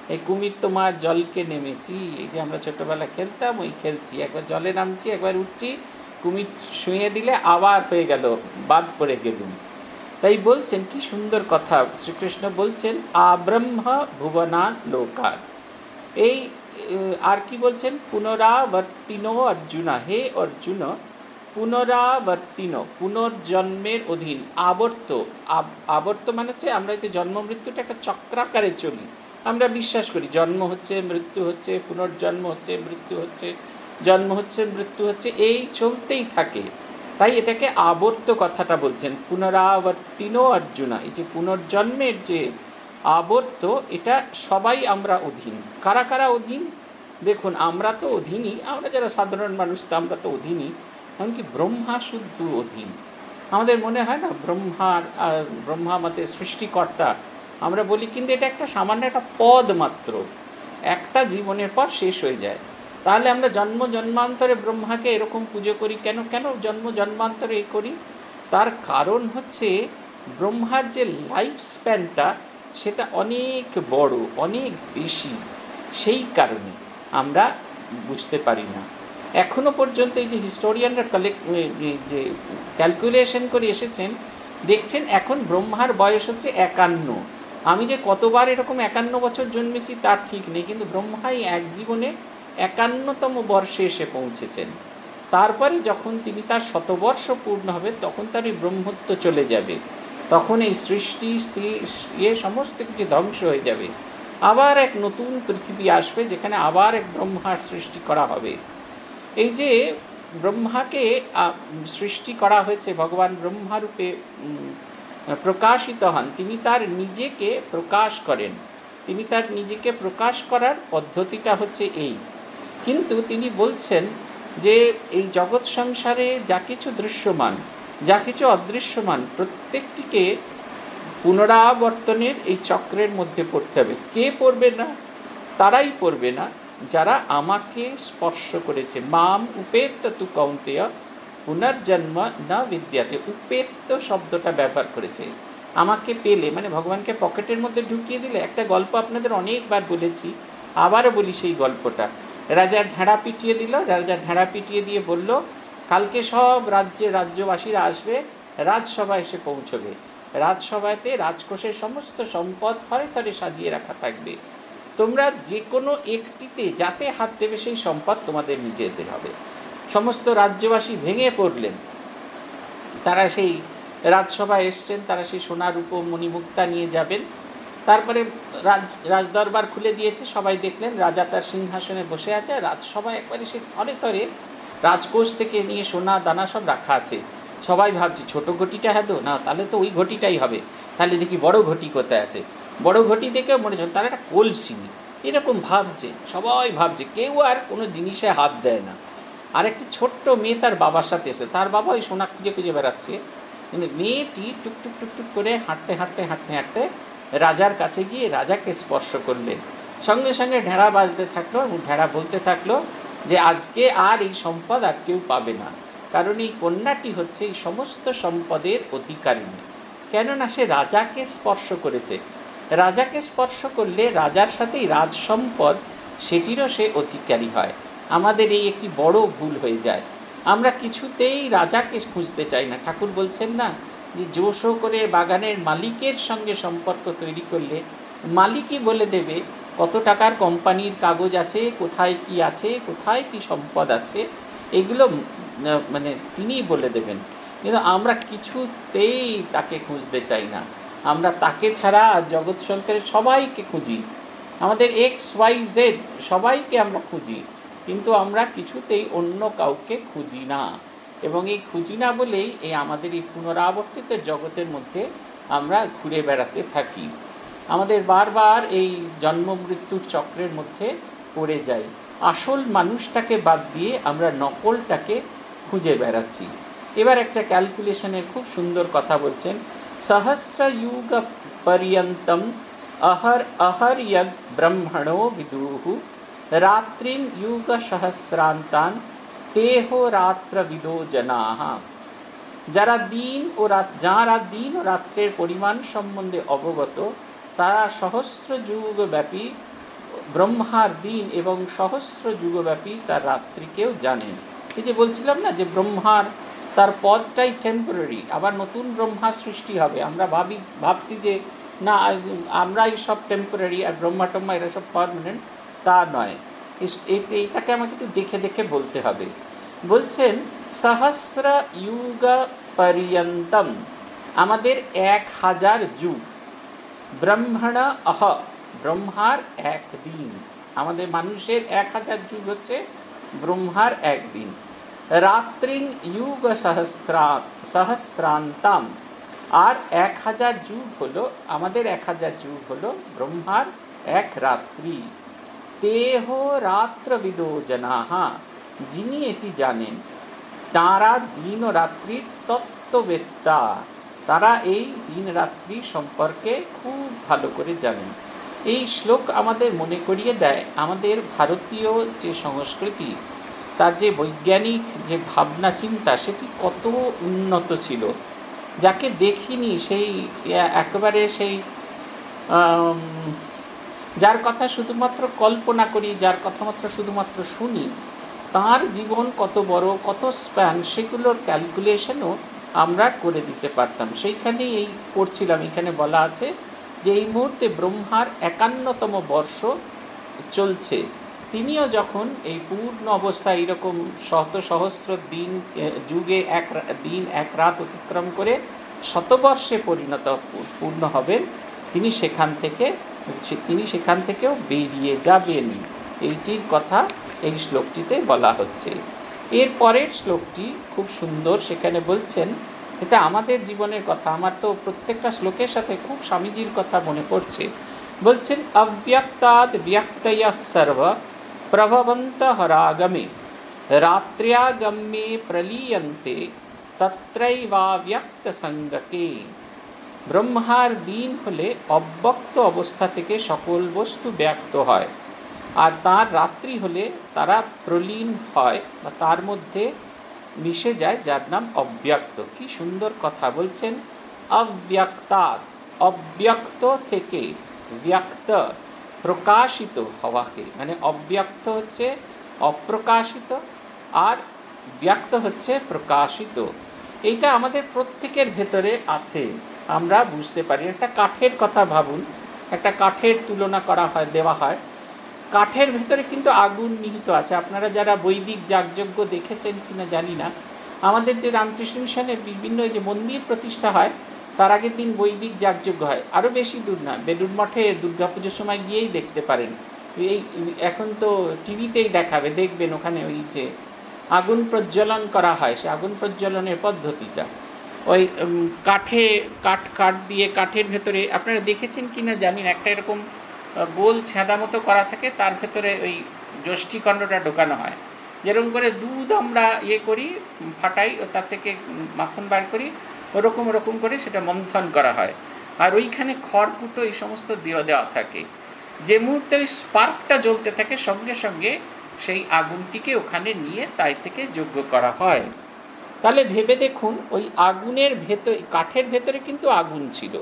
এই কুমির তোমার জলকে নেমেছি। এই যে আমরা ছোটোবেলা খেলতাম, ওই খেলছি। একবার জলে নামছি, একবার উঠছি, কুমির শুয়ে দিলে আবার হয়ে গেল, বাদ পড়ে গেলুম। তাই বলছেন, কি সুন্দর কথা। শ্রীকৃষ্ণ বলছেন আব্রহ্ম ভুবনা লোকার। এই আর কি বলছেন? পুনরাবর্তিনো অর্জুনা। হে অর্জুন পুনরাবর্তিন, পুনর্জন্মের অধীন, আবর্ত আবর্ত মানে হচ্ছে আমরা এই জন্ম মৃত্যুটা একটা চক্রাকারে চলি। আমরা বিশ্বাস করি জন্ম হচ্ছে, মৃত্যু হচ্ছে, পুনর্জন্ম হচ্ছে, মৃত্যু হচ্ছে, জন্ম হচ্ছে, মৃত্যু হচ্ছে, এই চলতেই থাকে। তাই এটাকে আবর্ত কথাটা বলছেন, পুনরাবর্তিন অর্জুনা। এই যে পুনর্জন্মের যে আবর্ত, এটা সবাই আমরা অধীন। কারা কারা অধীন? দেখুন, আমরা তো অধীনই, আমরা যারা সাধারণ মানুষ, তা আমরা তো অধীনই। এমনকি ব্রহ্মা শুদ্ধ অধীন? আমাদের মনে হয় না ব্রহ্মার ব্রহ্মা আমাদের সৃষ্টিকর্তা। আমরা বলি কিন্তু এটা একটা সামান্য একটা পদ মাত্র। একটা জীবনের পর শেষ হয়ে যায়। তাহলে আমরা জন্ম জন্মান্তরে ব্রহ্মাকে এরকম পুজো করি কেন? কেন জন্ম জন্মান্তরে এ করি? তার কারণ হচ্ছে ব্রহ্মার যে লাইফ স্প্যানটা সেটা অনেক বড়, অনেক বেশি। সেই কারণে আমরা বুঝতে পারি না। এখনও পর্যন্ত এই যে হিস্টোরিয়ানরা কালেক্ট যে ক্যালকুলেশন করে এসেছেন, দেখছেন এখন ব্রহ্মার বয়স হচ্ছে একান্ন। আমি যে কতবার এরকম একান্ন বছর জন্মেছি তার ঠিক নেই, কিন্তু ব্রহ্মাই এক জীবনে একান্নতম বর্ষে এসে পৌঁছেছেন। তারপরে যখন তিনি তার শতবর্ষ পূর্ণ হবে, তখন তার এই ব্রহ্মত্ব চলে যাবে। তখন এই সৃষ্টি ইয়ে সমস্ত কিছু ধ্বংস হয়ে যাবে। আবার এক নতুন পৃথিবী আসবে, যেখানে আবার এক ব্রহ্মার সৃষ্টি করা হবে। এই যে ব্রহ্মাকে সৃষ্টি করা হয়েছে, ভগবান ব্রহ্মারূপে প্রকাশিত হন, তিনি তার নিজেকে প্রকাশ করেন। তিনি তার নিজেকে প্রকাশ করার পদ্ধতিটা হচ্ছে এই। কিন্তু তিনি বলছেন যে এই জগৎ সংসারে যা কিছু দৃশ্যমান, যা কিছু অদৃশ্যমান, প্রত্যেকটিকে পুনরাবর্তনের এই চক্রের মধ্যে পড়তে হবে। কে পড়বে না? তারাই পড়বে না। যারা আমাকে স্পর্শ করেছে। মাম উপেত্ত তু কৌন্তেয়, পুনর্জন্ম না বিদ্যাতে। উপেত্ত শব্দটা ব্যবহার করেছে। আমাকে পেলে মানে ভগবানকে পকেটের মধ্যে ঢুকিয়ে দিলে, একটা গল্প আপনাদের অনেকবার বলেছি, আবারও বলি সেই গল্পটা। রাজা ঢেঁড়া পিটিয়ে দিল, রাজা ঢেঁড়া পিটিয়ে দিয়ে বলল, কালকে সব রাজ্যে রাজ্যবাসীরা আসবে, রাজসভা এসে পৌঁছবে। রাজসভাতে রাজকোষের সমস্ত সম্পদ থরে থরে সাজিয়ে রাখা থাকবে। তোমরা যে কোনো একটিতে যাতে হাত দেবে, সেই সম্পদ তোমাদের নিজেদের হবে। সমস্ত রাজ্যবাসী ভেঙে পড়লেন। তারা সেই রাজসভায় এসছেন, তারা সেই সোনার উপ মণিমুক্তা নিয়ে যাবেন। তারপরে রাজ, রাজদরবার খুলে দিয়েছে, সবাই দেখলেন, রাজা তার সিংহাসনে বসে আছে রাজসভায় একবারে সেই থরে থরে রাজকোষ থেকে নিয়ে সোনা, দানা সব রাখা আছে। সবাই ভাবছে, ছোট ঘটিটা হ্যাঁ না, তাহলে তো ওই ঘটিটাই হবে। তাহলে দেখি বড় ঘটি কোথায় আছে? বড় ঘটি দেখে মনে হচ্ছে, তারা একটা কলসি এরকম ভাবছে, সবাই ভাবছে, কেউ আর কোনো জিনিসে হাত দেয় না। আর একটি ছোট্ট মেয়ে তার বাবার সাথে এসে, তার বাবা ওই সোনা খুঁজে খুঁজে বেড়াচ্ছে। কিন্তু মেয়েটি টুকটুক টুকটুক করে হাঁটতে হাঁটতে হাঁটতে হাঁটতে রাজার কাছে গিয়ে রাজাকে স্পর্শ করলেন সঙ্গে সঙ্গে ঢেড়া বাজতে থাকল এবং ঢেড়া বলতে থাকল যে, আজকে আর এই সম্পদ আর কেউ পাবে না। কারণ এই কন্যাটি হচ্ছে এই সমস্ত সম্পদের অধিকারিণী। কেননা সে রাজাকে স্পর্শ করেছে। রাজাকে স্পর্শ করলে রাজার সাথেই রাজ সম্পদ সেটিরও সে অধিকারী হয়। আমাদের এই একটি বড় ভুল হয়ে যায়। আমরা কিছুতেই রাজাকে খুঁজতে চাই না। ঠাকুর বলছেন না যে, জোশো করে বাগানের মালিকের সঙ্গে সম্পর্ক তৈরি করলে মালিকই বলে দেবে, কত টাকার কোম্পানির কাগজ আছে, কোথায় কি আছে, কোথায় কি সম্পদ আছে? এগুলো মানে তিনিই বলে দেবেন। কিন্তু আমরা কিছুতেই তাকে খুঁজতে চাই না। আমরা তাকে ছাড়া জগৎ সংসারের সবাইকে খুঁজি। আমাদের এক্স ওয়াই জেড সবাইকে আমরা খুঁজি, কিন্তু আমরা কিছুতেই অন্য কাউকে খুঁজি না। এবং এই খুঁজি না বলেই এই আমাদের এই পুনরাবর্তিত জগতের মধ্যে আমরা ঘুরে বেড়াতে থাকি। আমাদের বারবার এই জন্ম মৃত্যুর চক্রের মধ্যে পড়ে যাই। আসল মানুষটাকে বাদ দিয়ে আমরা নকলটাকে খুঁজে বেড়াচ্ছি। এবার একটা ক্যালকুলেশনের খুব সুন্দর কথা বলছেন সহস্রযুগ পর্যন্তম अहर अहर यद ब्रह्मणो विदुहु রাত্রিম যুগ সহস্রান্তান তেহ রাত্রবিদো জনাহ যারা দিন ও রাত যাঁরা দিন ও রাত্রের পরিমাণ সম্বন্ধে অবগত তারা সহস্র যুগব্যাপী ব্রহ্মার দিন এবং সহস্র যুগব্যাপী তার রাত্রিকেও জানেন এই যে বলছিলাম না যে ব্রহ্মার তার পদটাই টেম্পোরারি আবার নতুন ব্রহ্মা সৃষ্টি হবে। আমরা ভাবি, ভাবছি যে, না, আমরা সব টেম্পোরারি আর ব্রহ্মা টম্মা এরা সব পারমানেন্ট তা নয়। এটাকে আমাকে একটু দেখে দেখে বলতে হবে। বলছেন, সহস্র ইউগ পর্যন্তম, আমাদের এক হাজার যুগ। ব্রহ্মণ অহ, ব্রহ্মার এক দিন আমাদের মানুষের এক হাজার যুগ হচ্ছে ব্রহ্মার একদিন। রাত্রিং যুগ সহস্রা সহস্রান্তাম। আর এক হাজার যুগ হলো আমাদের এক হাজার যুগ হলো ব্রহ্মার এক রাত্রি। তেহ রাত্রবিদো জনাহা যিনি এটি জানেন, তারা দিন ও রাত্রির তত্ত্ববেত্তা। তারা এই দিন রাত্রি সম্পর্কে খুব ভালো করে জানেন। এই শ্লোক আমাদের মনে করিয়ে দেয় আমাদের ভারতীয় যে সংস্কৃতি তার যে বৈজ্ঞানিক যে ভাবনা চিন্তা, সেটি কত উন্নত ছিল। যাকে দেখিনি সেই একেবারে সেই যার কথা শুধুমাত্র কল্পনা করি, যার কথা মাত্র শুধুমাত্র শুনি, তার জীবন কত বড়, কত স্প্যান, সেগুলোর ক্যালকুলেশনও আমরা করে দিতে পারতাম। সেইখানেই এই পড়ছিলাম। এখানে বলা আছে যে এই মুহূর্তে ব্রহ্মার একান্নতম বর্ষ চলছে। তিনিও যখন এই পূর্ণ অবস্থা এরকম শত সহস্র দিন যুগে এক দিন এক রাত অতিক্রম করে শতবর্ষে পরিণত পূর্ণ হবেন, তিনি সেখান থেকে তিনি সেখান থেকেও বেরিয়ে যাবেন। এইটির কথা এই শ্লোকটিতে বলা হচ্ছে। এর পরের শ্লোকটি খুব সুন্দর, সেখানে বলছেন, এটা আমাদের জীবনের কথা, আমার তো প্রত্যেকটা শ্লোকের সাথে খুব স্বামীজির কথা মনে পড়ছে। বলছেন, অব্যক্তাদ ব্যক্তয় সর্ব প্রভবন্ত হরাগমে রাত্র্যাগম্যে প্রলীয়ন্তে তত্রৈবাব্যক্ত সঙ্গকে ব্রহ্মার দিন হলে অব্যক্ত অবস্থা থেকে সকল বস্তু ব্যক্ত হয়। আর তার রাত্রি হলে তারা প্রলীন হয় বা তার মধ্যে মিশে যায়, যার নাম অব্যক্ত। কি সুন্দর কথা বলছেন। অব্যক্তাৎ অব্যক্ত থেকে, ব্যক্ত। প্রকাশিত হওয়াকে মানে অব্যক্ত হচ্ছে, অপ্রকাশিত আর ব্যক্ত হচ্ছে প্রকাশিত। এইটা আমাদের প্রত্যেকের ভেতরে আছে। আমরা বুঝতে পারি। একটা কাঠের কথা ভাবুন। একটা কাঠের তুলনা করা হয়, দেওয়া হয়। কাঠের ভেতরে কিন্তু আগুন নিহিত আছে। আপনারা যারা বৈদিক যাগযজ্ঞ দেখেছেন কিনা জানি না। আমাদের যে রামকৃষ্ণ মিশনের বিভিন্ন যে মন্দির প্রতিষ্ঠা হয় তার আগের দিন বৈদিক যাগযজ্ঞ হয়। আরও বেশি দূর না বেলুর মঠে দুর্গাপুজোর সময় গিয়েই দেখতে পারেন। এই, এখন তো টিভিতেই দেখাবে, দেখবেন ওখানে ওই যে আগুন প্রজ্বলন করা হয়, সে আগুন প্রজ্বলনের পদ্ধতিটা। ওই কাঠে, কাঠ কাঠ দিয়ে কাঠের ভেতরে, আপনারা দেখেছেন কি না জানেন একটা এরকম গোল ছেঁদা মতো করা থাকে, তার ভেতরে ওই যষ্টিখণ্ডটা ঢোকানো হয়। যেরকম করে দুধ আমরা ইয়ে করি ফাটাই, ও তার থেকে মাখন বার করি ওরকম ওরকম করে সেটা মন্থন করা হয়। আর ওইখানে খড়কুটো এই সমস্ত দেওয়া দেওয়া থাকে। যে মুহূর্তে ওই স্পার্কটা জ্বলতে থাকে, সঙ্গে সঙ্গে সেই আগুনটিকে ওখানে নিয়ে তাই থেকে যোগ্য করা হয়। তাহলে ভেবে দেখুন, ওই আগুনের ভেতর, কাঠের ভেতরে কিন্তু আগুন ছিল।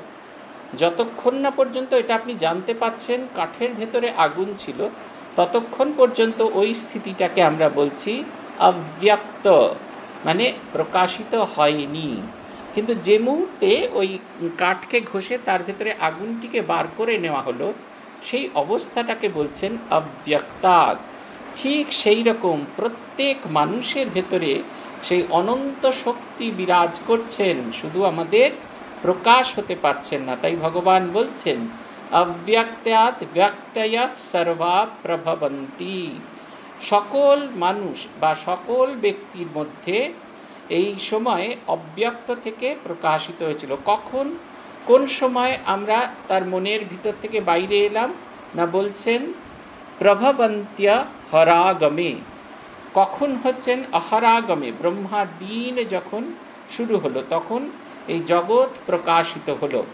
যতক্ষণ না পর্যন্ত এটা আপনি জানতে পাচ্ছেন, কাঠের ভেতরে আগুন ছিল, ততক্ষণ পর্যন্ত ওই স্থিতিটাকে আমরা বলছি, অব্যক্ত মানে প্রকাশিত হয়নি। কিন্তু যে মুহূর্তে ওই কাঠকে ঘষে তার ভেতরে আগুনটিকে বার করে নেওয়া হলো, সেই অবস্থাটাকে বলছেন অব্যক্তাদ ঠিক সেই রকম প্রত্যেক মানুষের ভেতরে সেই অনন্ত শক্তি বিরাজ করছেন, শুধু আমাদের প্রকাশ হতে পারছেন না, তাই ভগবান বলছেন অব্যক্তাৎ ব্যক্তয়া সর্বা প্রভবন্তী। সকল মানুষ বা সকল ব্যক্তির মধ্যে এই সময়ে অব্যক্ত থেকে প্রকাশিত হয়েছিল। কখন? কোন সময় আমরা তার মনের ভিতর থেকে বাইরে এলাম? না বলছেন, প্রভবন্ত্য হরাগমে কখন হচ্ছেন অহরাগমে? ব্রহ্মা দিন যখন শুরু হলো, তখন এই জগৎ প্রকাশিত হলো।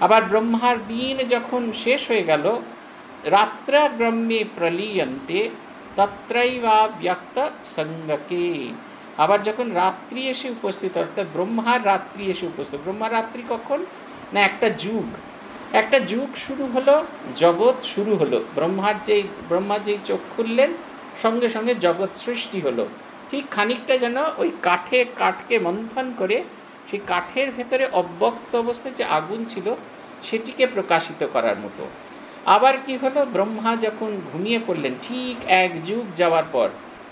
আবার ব্রহ্মার দিন যখন শেষ হয়ে গেল রাত্রাগ্রম্যে প্রলীয়ন্তে তত্রৈবা ব্যক্ত সঙ্গকে। আবার যখন রাত্রি এসে উপস্থিত, অর্থাৎ ব্রহ্মার রাত্রি এসে উপস্থিত। ব্রহ্মার রাত্রি কখন? না, একটা যুগ। একটা যুগ শুরু হলো, জগৎ শুরু হলো। ব্রহ্মার যেই ব্রহ্মার যেই চোখ খুললেন, সঙ্গে সঙ্গে জগৎ সৃষ্টি হলো। ঠিক খানিকটা যেন ওই কাঠে, কাঠকে মন্থন করে, সেই কাঠের ভেতরে অব্যক্ত অবস্থায় যে আগুন ছিল, সেটিকে প্রকাশিত করার মতো। আবার কি হলো? ব্রহ্মা যখন ঘুমিয়ে পড়লেন, ঠিক এক যুগ যাওয়ার পর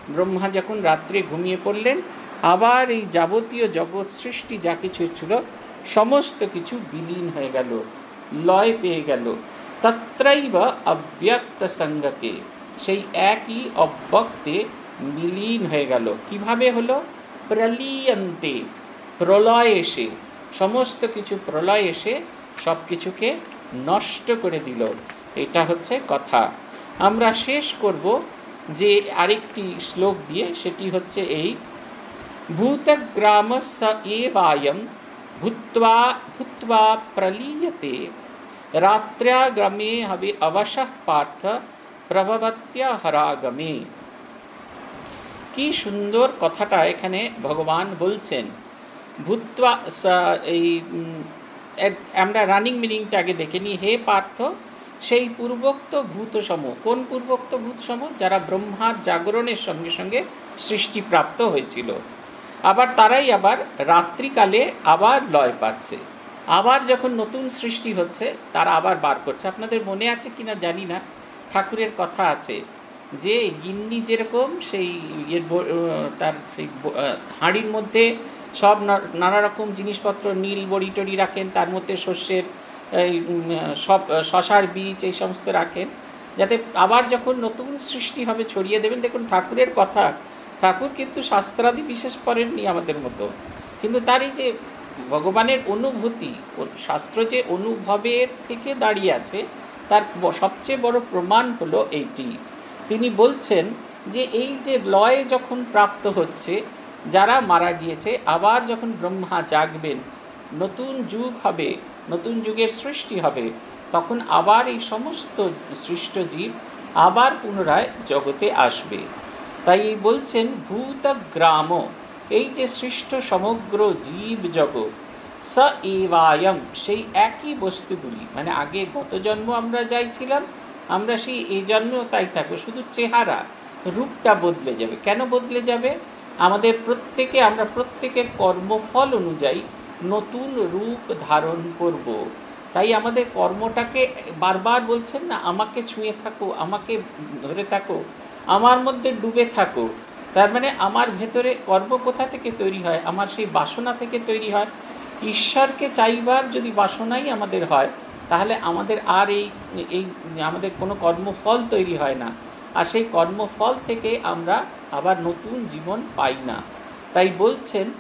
ব্রহ্মা যখন রাত্রে ঘুমিয়ে পড়লেন, আবার এই যাবতীয় জগৎ সৃষ্টি যা কিছু ছিল, সমস্ত কিছু বিলীন হয়ে গেল, লয় পেয়ে গেল। তত্রৈব অব্যক্ত সঙ্গকে, সেই একই অব্যক্তে বিলীন হয়ে গেল। কীভাবে হলো? প্রলিয়ন্তে, প্রলয় এসে, সমস্ত কিছু প্রলয় এসে সব কিছুকে নষ্ট করে দিল। এটা হচ্ছে কথা। আমরা শেষ করব যে আরেকটি শ্লোক দিয়ে সেটি হচ্ছে এই ভূতগ্রাম স এবায়ম ভূত্বা ভূত্বা প্রলীয়তে রাত্র্যাগ্রমে হবে অবশঃ পার্থ প্রভবত্যা হরাগমে। কি সুন্দর কথাটা এখানে ভগবান বলছেন। ভূত্বা এই আমরা রানিং মিনিংটা আগে দেখে নিই। হে পার্থ সেই পূর্বোক্ত ভূতসম। কোন পূর্বোক্ত ভূতসম? যারা ব্রহ্মার জাগরণের সঙ্গে সঙ্গে সৃষ্টিপ্রাপ্ত হয়েছিল। আবার তারাই আবার রাত্রিকালে আবার লয় পাচ্ছে। আবার যখন নতুন সৃষ্টি হচ্ছে, তারা আবার বার করছে। আপনাদের মনে আছে কি না জানি না। ঠাকুরের কথা আছে যে, গিন্নি যেরকম সেই ইয়ের তার সেই হাঁড়ির মধ্যে সব নানা রকম জিনিসপত্র, নীল বড়ি টড়ি রাখেন, তার মধ্যে শস্যের এই সব, শশার বীজ এই সমস্ত রাখেন। যাতে আবার যখন নতুন সৃষ্টি হবে ছড়িয়ে দেবেন, দেখুন ঠাকুরের কথা। ঠাকুর কিন্তু শাস্ত্রাদি বিশেষ করেননি আমাদের মতো। কিন্তু তার এই যে ভগবানের অনুভূতি শাস্ত্র যে অনুভবের থেকে দাঁড়িয়ে আছে, তার সবচেয়ে বড় প্রমাণ হলো এইটি তিনি বলছেন যে এই যে লয় যখন প্রাপ্ত হচ্ছে, যারা মারা গিয়েছে, আবার যখন ব্রহ্মা জাগবেন, নতুন যুগ হবে নতুন যুগের সৃষ্টি হবে, তখন আবার এই সমস্ত সৃষ্ট জীব আবার পুনরায় জগতে আসবে। তাই বলছেন ভূত গ্রাম এই যে সৃষ্ট সমগ্র জীব জগৎ, স এবায়ম সেই একই বস্তুগুলি। মানে আগে গত জন্ম আমরা যাইছিলাম আমরা সেই এই জন্মেও তাই থাকব, শুধু চেহারা, রূপটা বদলে যাবে। কেন বদলে যাবে? আমাদের প্রত্যেকে, আমরা প্রত্যেকের কর্মফল অনুযায়ী নতুন রূপ ধারণ করব। তাই আমাদের কর্মটাকে বারবার বলছেন না, আমাকে ছুঁয়ে থাকো, আমাকে ধরে থাকো, আমার মধ্যে ডুবে থাকো। তার মানে আমার ভেতরে কর্ম কোথা থেকে তৈরি হয়? আমার সেই বাসনা থেকে তৈরি হয়। ঈশ্বরকে চাইবার যদি বাসনাই আমাদের হয়, তাহলে আমাদের আর এই এই, আমাদের কোনো কর্মফল তৈরি হয় না। আর সেই কর্মফল থেকে আমরা আবার নতুন জীবন পাই না। তাই বলছেন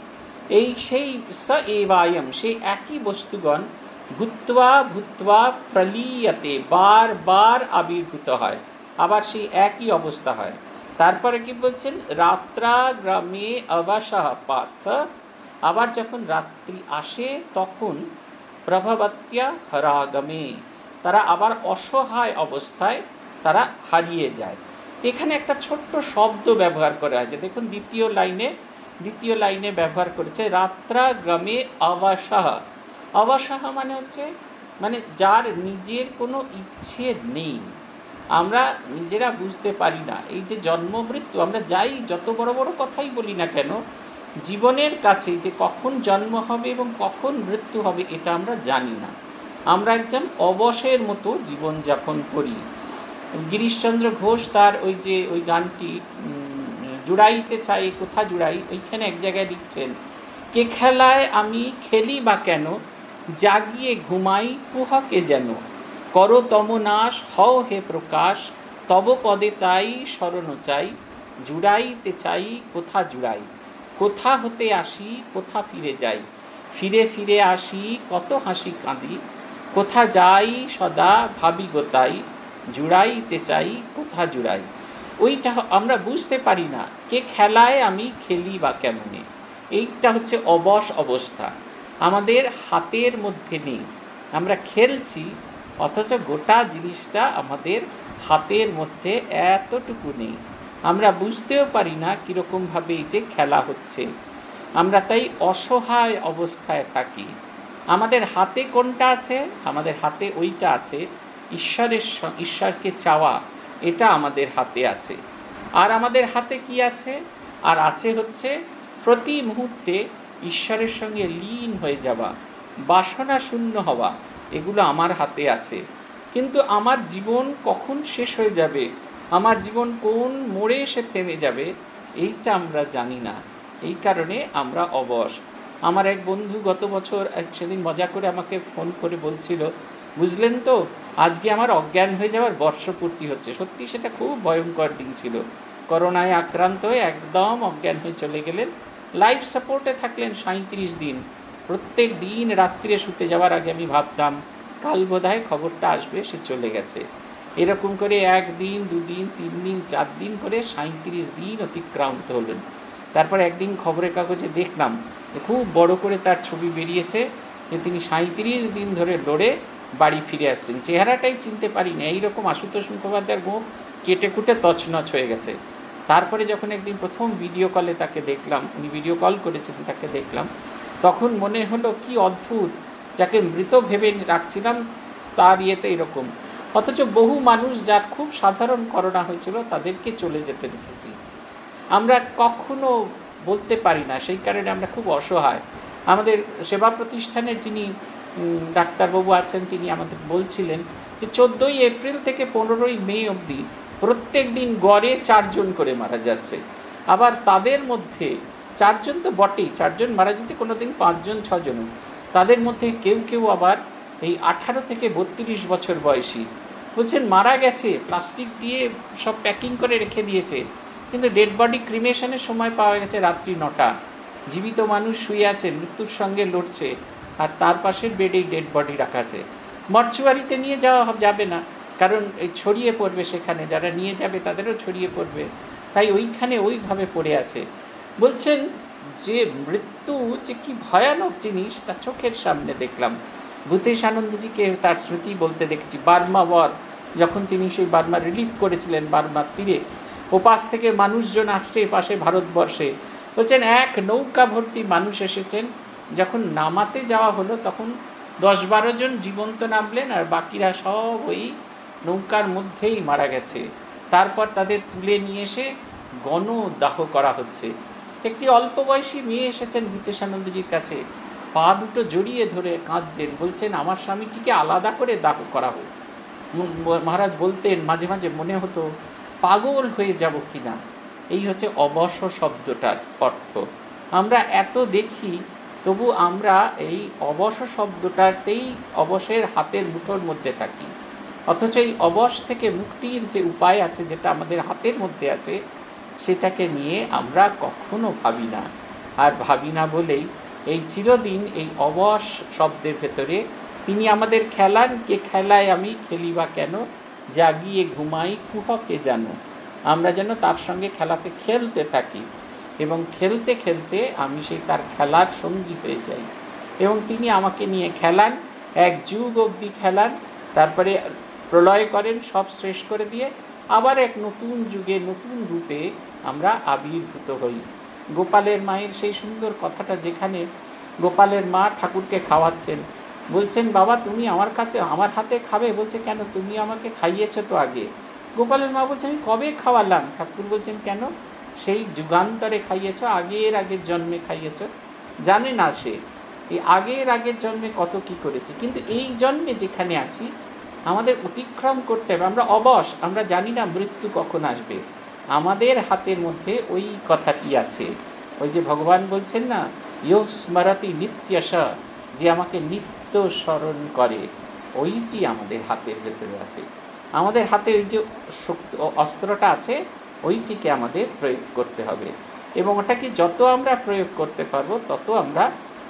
এই সেই স এবায়ম, সেই একই বস্তুগণ ভূত্বা ভূত্বা প্রলীয়তে, বার বার আবির্ভূত হয়। আবার সেই একই অবস্থা হয়। তারপরে কি বলছেন? রাত্রা গ্রামে অবাসাহ পার্থ। আবার যখন রাত্রি আসে, তখন প্রভাবাত্যা হরাগমে। তারা আবার অসহায় অবস্থায় তারা হারিয়ে যায়। এখানে একটা ছোট্ট শব্দ ব্যবহার করা হয়েছে। দেখুন, দ্বিতীয় লাইনে দ্বিতীয় লাইনে ব্যবহার করেছে রাত্রা গ্রামে অবাসাহা অবাসাহা মানে হচ্ছে মানে যার নিজের কোনো ইচ্ছে নেই। আমরা নিজেরা বুঝতে পারি না। এই যে জন্ম মৃত্যু, আমরা যাই যত বড় বড় কথাই বলি না কেন, জীবনের কাছে যে কখন জন্ম হবে এবং কখন মৃত্যু হবে এটা আমরা জানি না। আমরা একজন অবসের মতো জীবনযাপন করি। গিরিশচন্দ্র ঘোষ তার ওই যে ওই গানটি জুড়াইতে চাই, কোথা জুড়াই? ওইখানে এক জায়গায় লিখছেন, কে খেলায় আমি খেলি বা কেন? জাগিয়ে ঘুমাই কুহকে যেন? কর তমনাশ হও হে প্রকাশ, তব পদে তাই স্মরণ চাই। জুড়াইতে চাই, কোথা জুড়াই? কোথা হতে আসি, কোথা ফিরে যাই? ফিরে ফিরে আসি, কত হাসি কাঁদি? কোথা যাই সদা ভাবি গোতাই জুড়াইতে চাই, কোথা জুড়াই? ওইটা আমরা বুঝতে পারি না, কে খেলায় আমি খেলি বা কেমনে। এইটা হচ্ছে অবশ অবস্থা। আমাদের হাতের মধ্যে নেই। আমরা খেলছি, অথচ গোটা জিনিসটা আমাদের হাতের মধ্যে এতটুকু নেই। আমরা বুঝতেও পারি না কীরকমভাবে এই যে খেলা হচ্ছে। আমরা তাই অসহায় অবস্থায় থাকি। আমাদের হাতে কোনটা আছে? আমাদের হাতে ওইটা আছে। ঈশ্বরের ঈশ্বরকে চাওয়া। এটা আমাদের হাতে আছে। আর আমাদের হাতে কি আছে? আর আছে হচ্ছে, প্রতি মুহূর্তে ঈশ্বরের সঙ্গে লীন হয়ে যাওয়া বাসনা শূন্য হওয়া, এগুলো আমার হাতে আছে। কিন্তু আমার জীবন কখন শেষ হয়ে যাবে? আমার জীবন কোন মোড়ে এসে থেমে যাবে? এইটা আমরা জানি না। এই কারণে আমরা অবশ। আমার এক বন্ধু গত বছর সেদিন মজা করে আমাকে ফোন করে বলছিল বুঝলেন তো? আজকে আমার অজ্ঞান হয়ে যাওয়ার বর্ষপূর্তি হচ্ছে। সত্যি সেটা খুব ভয়ঙ্কর দিন ছিল। করোনায় আক্রান্ত হয়ে একদম অজ্ঞান হয়ে চলে গেলেন। লাইফ সাপোর্টে থাকলেন সাঁত্রিশ দিন। প্রত্যেক দিন রাত্রে শুতে যাওয়ার আগে আমি ভাবতাম, কাল বোধহয় খবরটা আসবে, সে চলে গেছে। এরকম করে একদিন, দুদিন তিন দিন চার দিন করে সাঁত্রিশ দিন অতিক্রান্ত হলেন। তারপর একদিন খবরের কাগজে দেখলাম খুব বড় করে তার ছবি বেরিয়েছে যে তিনি সাঁত্রিশ দিন ধরে লড়ে বাড়ি ফিরে আসছেন। চেহারাটাই চিনতে পারিনি। এইরকম আশুতোষ মুখোপাধ্যায়ের মুখ কেটে কুটে তছনছ হয়ে গেছে। তারপরে যখন একদিন প্রথম ভিডিও কলে তাকে দেখলাম, উনি ভিডিও কল করেছিলেন তাকে দেখলাম, তখন মনে হলো কি অদ্ভুত। যাকে মৃত ভেবে রাখছিলাম, তার ইয়েতে এরকম। অথচ বহু মানুষ যার খুব সাধারণ করোনা হয়েছিল, তাদেরকে চলে যেতে দেখেছি। আমরা কখনো বলতে পারি না, সেই কারণে আমরা খুব অসহায়। আমাদের সেবা প্রতিষ্ঠানের যিনি ডাক্তারবাবু আছেন, তিনি আমাদের বলছিলেন যে চোদ্দোই এপ্রিল থেকে পনেরোই মে অবধি প্রত্যেক দিন গড়ে চারজন করে মারা যাচ্ছে। আবার তাদের মধ্যে চারজন তো বটেই, চারজন মারা যাচ্ছে কোনো দিন পাঁচজন ছজনও তাদের মধ্যে কেউ কেউ আবার এই আঠারো থেকে বত্রিশ বছর বয়সী। বলছেন, মারা গেছে, প্লাস্টিক দিয়ে সব প্যাকিং করে রেখে দিয়েছে। কিন্তু ডেড বডি ক্রিমেশনের সময় পাওয়া গেছে রাত্রি নটা। জীবিত মানুষ শুয়ে আছে, মৃত্যুর সঙ্গে লড়ছে। আর তার পাশের বেডেই ডেড বডি রাখা আছে। মর্চুয়ারিতে নিয়ে যাওয়া যাবে না। কারণ এই ছড়িয়ে পড়বে সেখানে, যারা নিয়ে যাবে তাদেরও ছড়িয়ে পড়বে। তাই ওইখানে ওইভাবে পড়ে আছে। বলছেন যে মৃত্যু যে কি ভয়ানক জিনিস, তা চোখের সামনে দেখলাম। ভূতেশ আনন্দজিকে তার স্মৃতি বলতে দেখেছি। বার্মা ওয়ার, যখন তিনি সেই বার্মা রিলিফ করেছিলেন, বার্মার তীরে। ওপাশ থেকে মানুষজন আসছে পাশে ভারতবর্ষে। বলছেন, এক নৌকা ভর্তি মানুষ এসেছেন। যখন নামাতে যাওয়া হলো, তখন দশ বারো জন জীবন্ত নামলেন আর বাকিরা সব ওই নৌকার মধ্যেই মারা গেছে। তারপর তাদের তুলে নিয়ে এসে গণদাহ করা হচ্ছে। একটি অল্প বয়সী মেয়ে এসেছেন ভূতেশানন্দজির কাছে। পা দুটো জড়িয়ে ধরে কাঁদছেন, বলছেন, আমার স্বামীটিকে আলাদা করে দাহ করা হোক। মহারাজ বলতেন, মাঝে মাঝে মনে হতো পাগল হয়ে যাব কিনা? এই হচ্ছে অবশ শব্দটার অর্থ। আমরা এত দেখি তবু আমরা এই অবশ শব্দটাতেই অবশের হাতের মুঠোর মধ্যে থাকি। অথচ এই অবশ থেকে মুক্তির যে উপায় আছে, যেটা আমাদের হাতের মধ্যে আছে, সেটাকে নিয়ে আমরা কখনো ভাবি না। আর ভাবি না বলেই এই চিরদিন এই অবশ শব্দের ভেতরে তিনি আমাদের খেলান, কে খেলায় আমি খেলি বা কেন? জাগিয়ে ঘুমাই কুহকে জানো? আমরা যেন তার সঙ্গে খেলাতে খেলতে থাকি। এবং খেলতে খেলতে আমি সেই তার খেলার সঙ্গী হয়ে যাই। এবং তিনি আমাকে নিয়ে খেলান, এক যুগ অবধি খেলান, তারপরে প্রলয় করেন, সব শেষ করে দিয়ে আবার এক নতুন যুগে, নতুন রূপে আমরা আবির্ভূত হই। গোপালের মায়ের সেই সুন্দর কথাটা যেখানে গোপালের মা ঠাকুরকে খাওয়াচ্ছেন, বলছেন, বাবা, তুমি আমার কাছে, আমার হাতে খাবে? বলছে, কেন? তুমি আমাকে খাইয়েছো তো আগে। গোপালের মা বলছে, আমি কবে খাওয়ালাম? ঠাকুর বলছেন, কেন? সেই যুগান্তরে খাইয়েছ, আগের আগের জন্মে খাইয়েছ? জানে না সে। এই আগের আগের জন্মে কত কি করেছি? কিন্তু এই জন্মে যেখানে আছি, আমাদের অতিক্রম করতে হবে। আমরা অবশ, আমরা জানি না মৃত্যু কখন আসবে। আমাদের হাতের মধ্যে ওই কথাটি আছে। ওই যে ভগবান বলছেন না, ইয় স্মরতি নিত্যস যে আমাকে নিত্য স্মরণ করে। ওইটি আমাদের হাতের ভেতরে আছে। আমাদের হাতের যে শক্তি অস্ত্রটা আছে ওইটিকে আমাদের প্রয়োগ করতে হবে। এবং ওটাকে যত আমরা প্রয়োগ করতে পারব, তত আমরা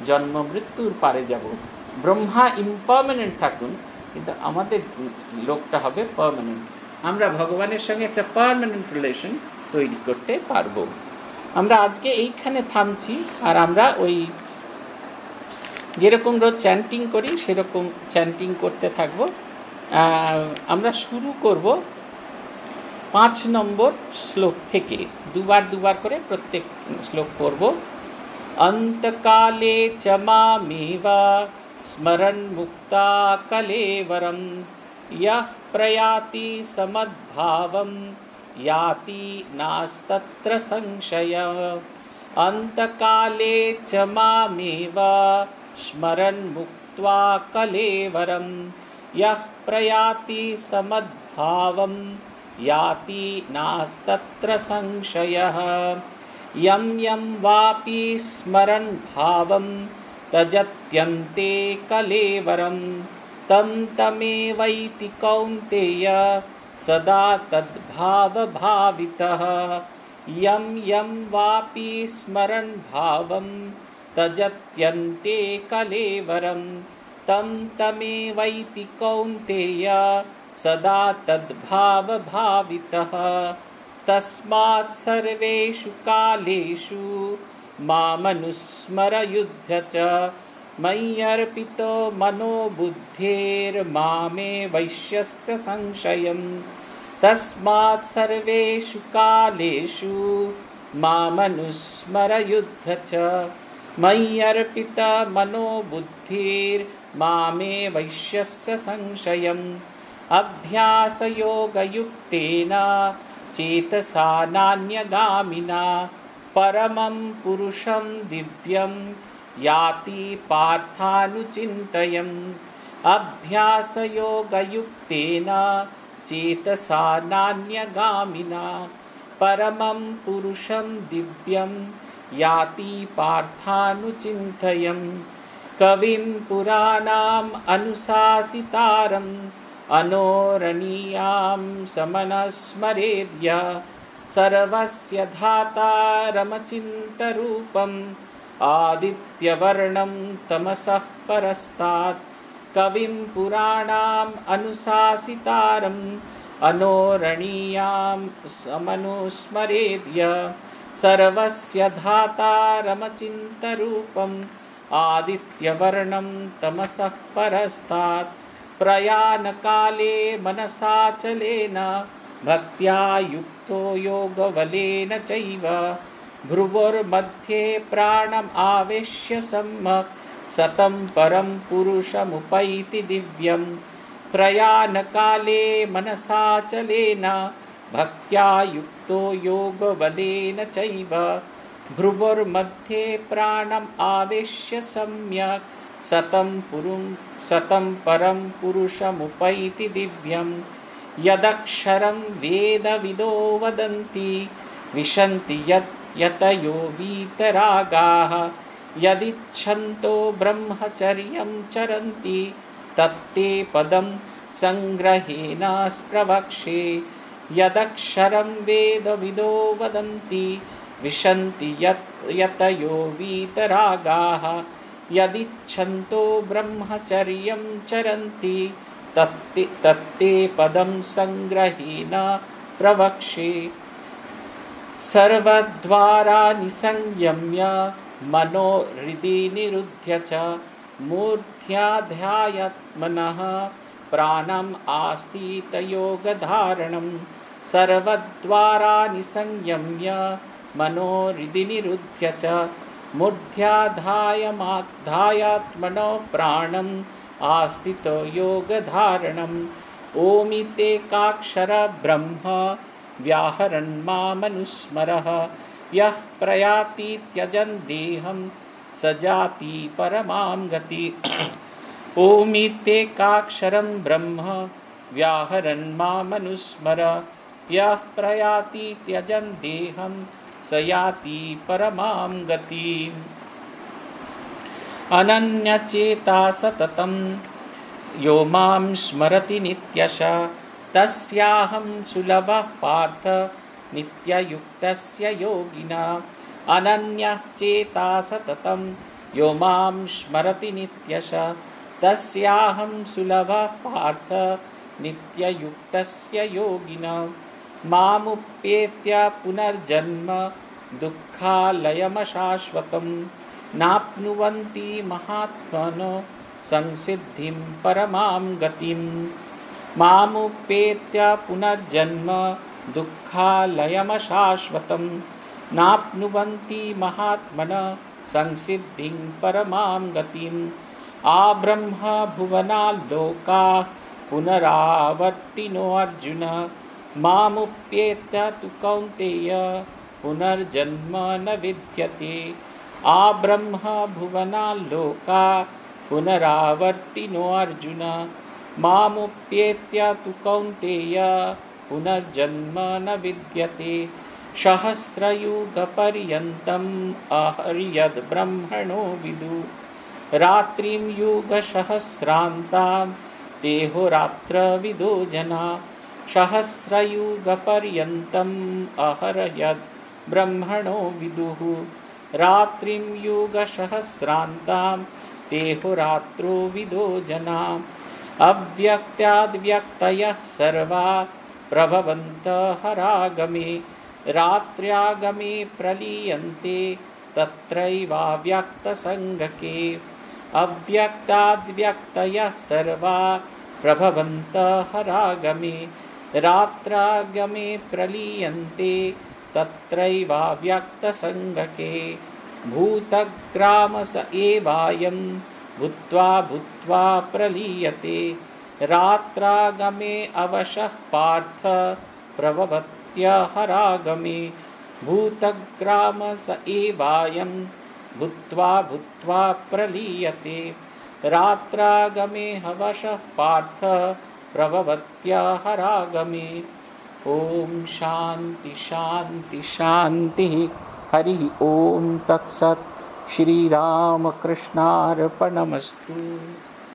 জন্ম মৃত্যুর পারে যাব। ব্রহ্মা ইম্পারমানেন্ট থাকুন, কিন্তু আমাদের লোকটা হবে পারমানেন্ট আমরা ভগবানের সঙ্গে একটা পারমানেন্ট রিলেশন তৈরি করতে পারব। আমরা আজকে এইখানে থামছি, আর আমরা ওই যেরকম রোজ চ্যান্টিং করি, সেরকম চ্যান্টিং করতে থাকব। আমরা শুরু করব পাঁচ নম্বর শ্লোক থেকে দুবার দুবার করে প্রত্যেক শ্লোক পড়ব অন্তকালে চমামেবা স্মরণ মুক্তা কলেবরম यः प्रयाति समद्भावं याति नास्तत्र संशय अन्तकाले च मामेव स्मरन् मुक्त्वा कलेवरं यः प्रयाति समद्भावं याति नास्तत्र संशयः। यं यं वापि स्मरन् भावं तजत्यन्ते कलेवरं। तं तमेवैति कौन्तेय सदा तद्भावभावितः। यं यं वापि स्मरन् भावं तजत्यन्ते कलेवरं। तं तमेवैति कौन्तेय सदा तद्भावभावितः। तस्मात् सर्वेषु कालेषु मामनुस्मरयुध्य च मय्यर्पितो मनो बुद्धेर्मामे वैश्यस्य संशयम्। तस्मात् सर्वेषु कालेषु मामनुस्मरयुध्य च बुद्धिर्मामे वैश्यस्य संशयम् अभ्यासयोगयुक्तेन चेतसा नान्यगामिना परमं पुरुषं दिव्यं याति पार्थानुचिन्तयम्। अभ्यासयोगयुक्तेन चेतसा नान्यगामिना परमं पुरुषं दिव्यं याति पार्थानुचिन्तयम्। कविं पुराणाम् अनुशासितारम् अनोरणीयां समनस्मरेद्य सर्वस्य धातारमचिन्तरूपम् आदित्यवर्णं तमसः परस्तात्। कविं पुराणाम् अनुशासितारम् अनोरणीयां समनुस्मरेद्य सर्वस्य धातारमचिन्तरूपम् आदित्यवर्णं तमसः परस्तात् प्रयाणकाले मनसाचलेन भक्त्या युक्तो योगबलेन चैव। भ्रुवोर्मध्ये प्राणम् आवेश्य सम्यक् सतं परं पुरुषमुपैति दिव्यं प्रयाणकाले मनसाचलेन भक्त्या युक्तो योगबलेन चैव। भ्रुवोर्मध्ये प्राणम् आवेश्य सम्यक् सतं पुरुं सतं परं पुरुषमुपैति दिव्यं। यदक्षरं वेदविदो वदन्ति विशन्ति यत् यतयो वीतरागाः। यदिच्छन्तो ब्रह्मचर्यं चरन्ति तत्ते पदं सङ्ग्रहेण प्रवक्षे यदक्षरं वेदविदो वदन्ति विशन्ति यत् यतयो वीतरागाः यदिच्छन्तो ब्रह्मचर्यं चरन्ति तत्ते तत्ते पदं सङ्ग्रहेण प्रवक्षे। सर्वद्वाराणि संयम्य मनो हृदि निरुध्य च मूर्ध्याध्यायत्मनः प्राणम् आस्थितयोगधारणं सर्वद्वाराणि संयम्य मनो हृदि निरुध्य च मूर्ध्याधायमाध्यात्मनो प्राणम् आस्थितो योगधारणम्। ओमितेकाक्षर ब्रह्म व्याहरन् मामनुस्मरः। यः प्रयाति त्यजन् देहं स जाति परमां गति। ओमितेकाक्षरं ब्रह्म व्याहरन् मामनुस्मर। यः प्रयाति त्यजन् देहं स याति परमां गतिम् अनन्यचेता सततं यो मां स्मरति नित्यश। तस्याहं सुलभः पार्थ। नित्ययुक्तस्य योगिना। अनन्यचेता सततं यो मां स्मरति नित्यश। तस्याहं सुलभः पार्थ। नित्ययुक्तस्य योगिना मामुप्येत्य पुनर्जन्म दुःखालयमशाश्वतं नाप्नुवन्ति महात्मनो संसिद्धिं परमां गतिं मामुपेत्य पुनर्जन्म दुःखालयमशाश्वतं नाप्नुवन्ति महात्मन संसिद्धिं परमां गतिम् आब्रह्म भुवनाल्लोकाः पुनरावर्तिनो अर्जुन मामुप्येत्य तु कौन्तेय पुनर्जन्म न विद्यते। आब्रह्म भुवनाल्लोका पुनरावर्तिनो अर्जुन। मामुप्येत्य तु कौन्तेय पुनर्जन्म न विद्यते। सहस्रयुगपर्यन्तम् अहर्यद्ब्रह्मणो विदु। रात्रिं युगसहस्रान्तां देहोरात्रविदो जना सहस्रयुगपर्यन्तम् अहरयद् ब्रह्मणो विदुः, रात्रिं युगसहस्रान्तां देहोरात्रो विदो जनाम्। अव्यक्त्याद्व्यक्तयः सर्वा प्रभवन्तः रागमे रात्र्यागमे प्रलीयन्ते तत्रैवाव्यक्तसङ्गके। अव्यक्ताद्व्यक्तयः सर्वा प्रभवन्तः रागमे रात्रागमे प्रलीयन्ते तत्रैवाव्यक्तसङ्गके भूतग्रामस एवायं भूत्वा भूत्वा प्रलीयते। रात्रागमे अवशः पार्थ प्रभवत्यहरागमे भूतग्रामस एवायं भूत्वा भूत्वा प्रलीयते। रात्रागमे हवशः पार्थ प्रभवत्यहरागमे ॐ शान्ति शान्ति शान्तिः। हरिः ॐ तत्सत्। श्रीरामकृष्णार्पणमस्तु।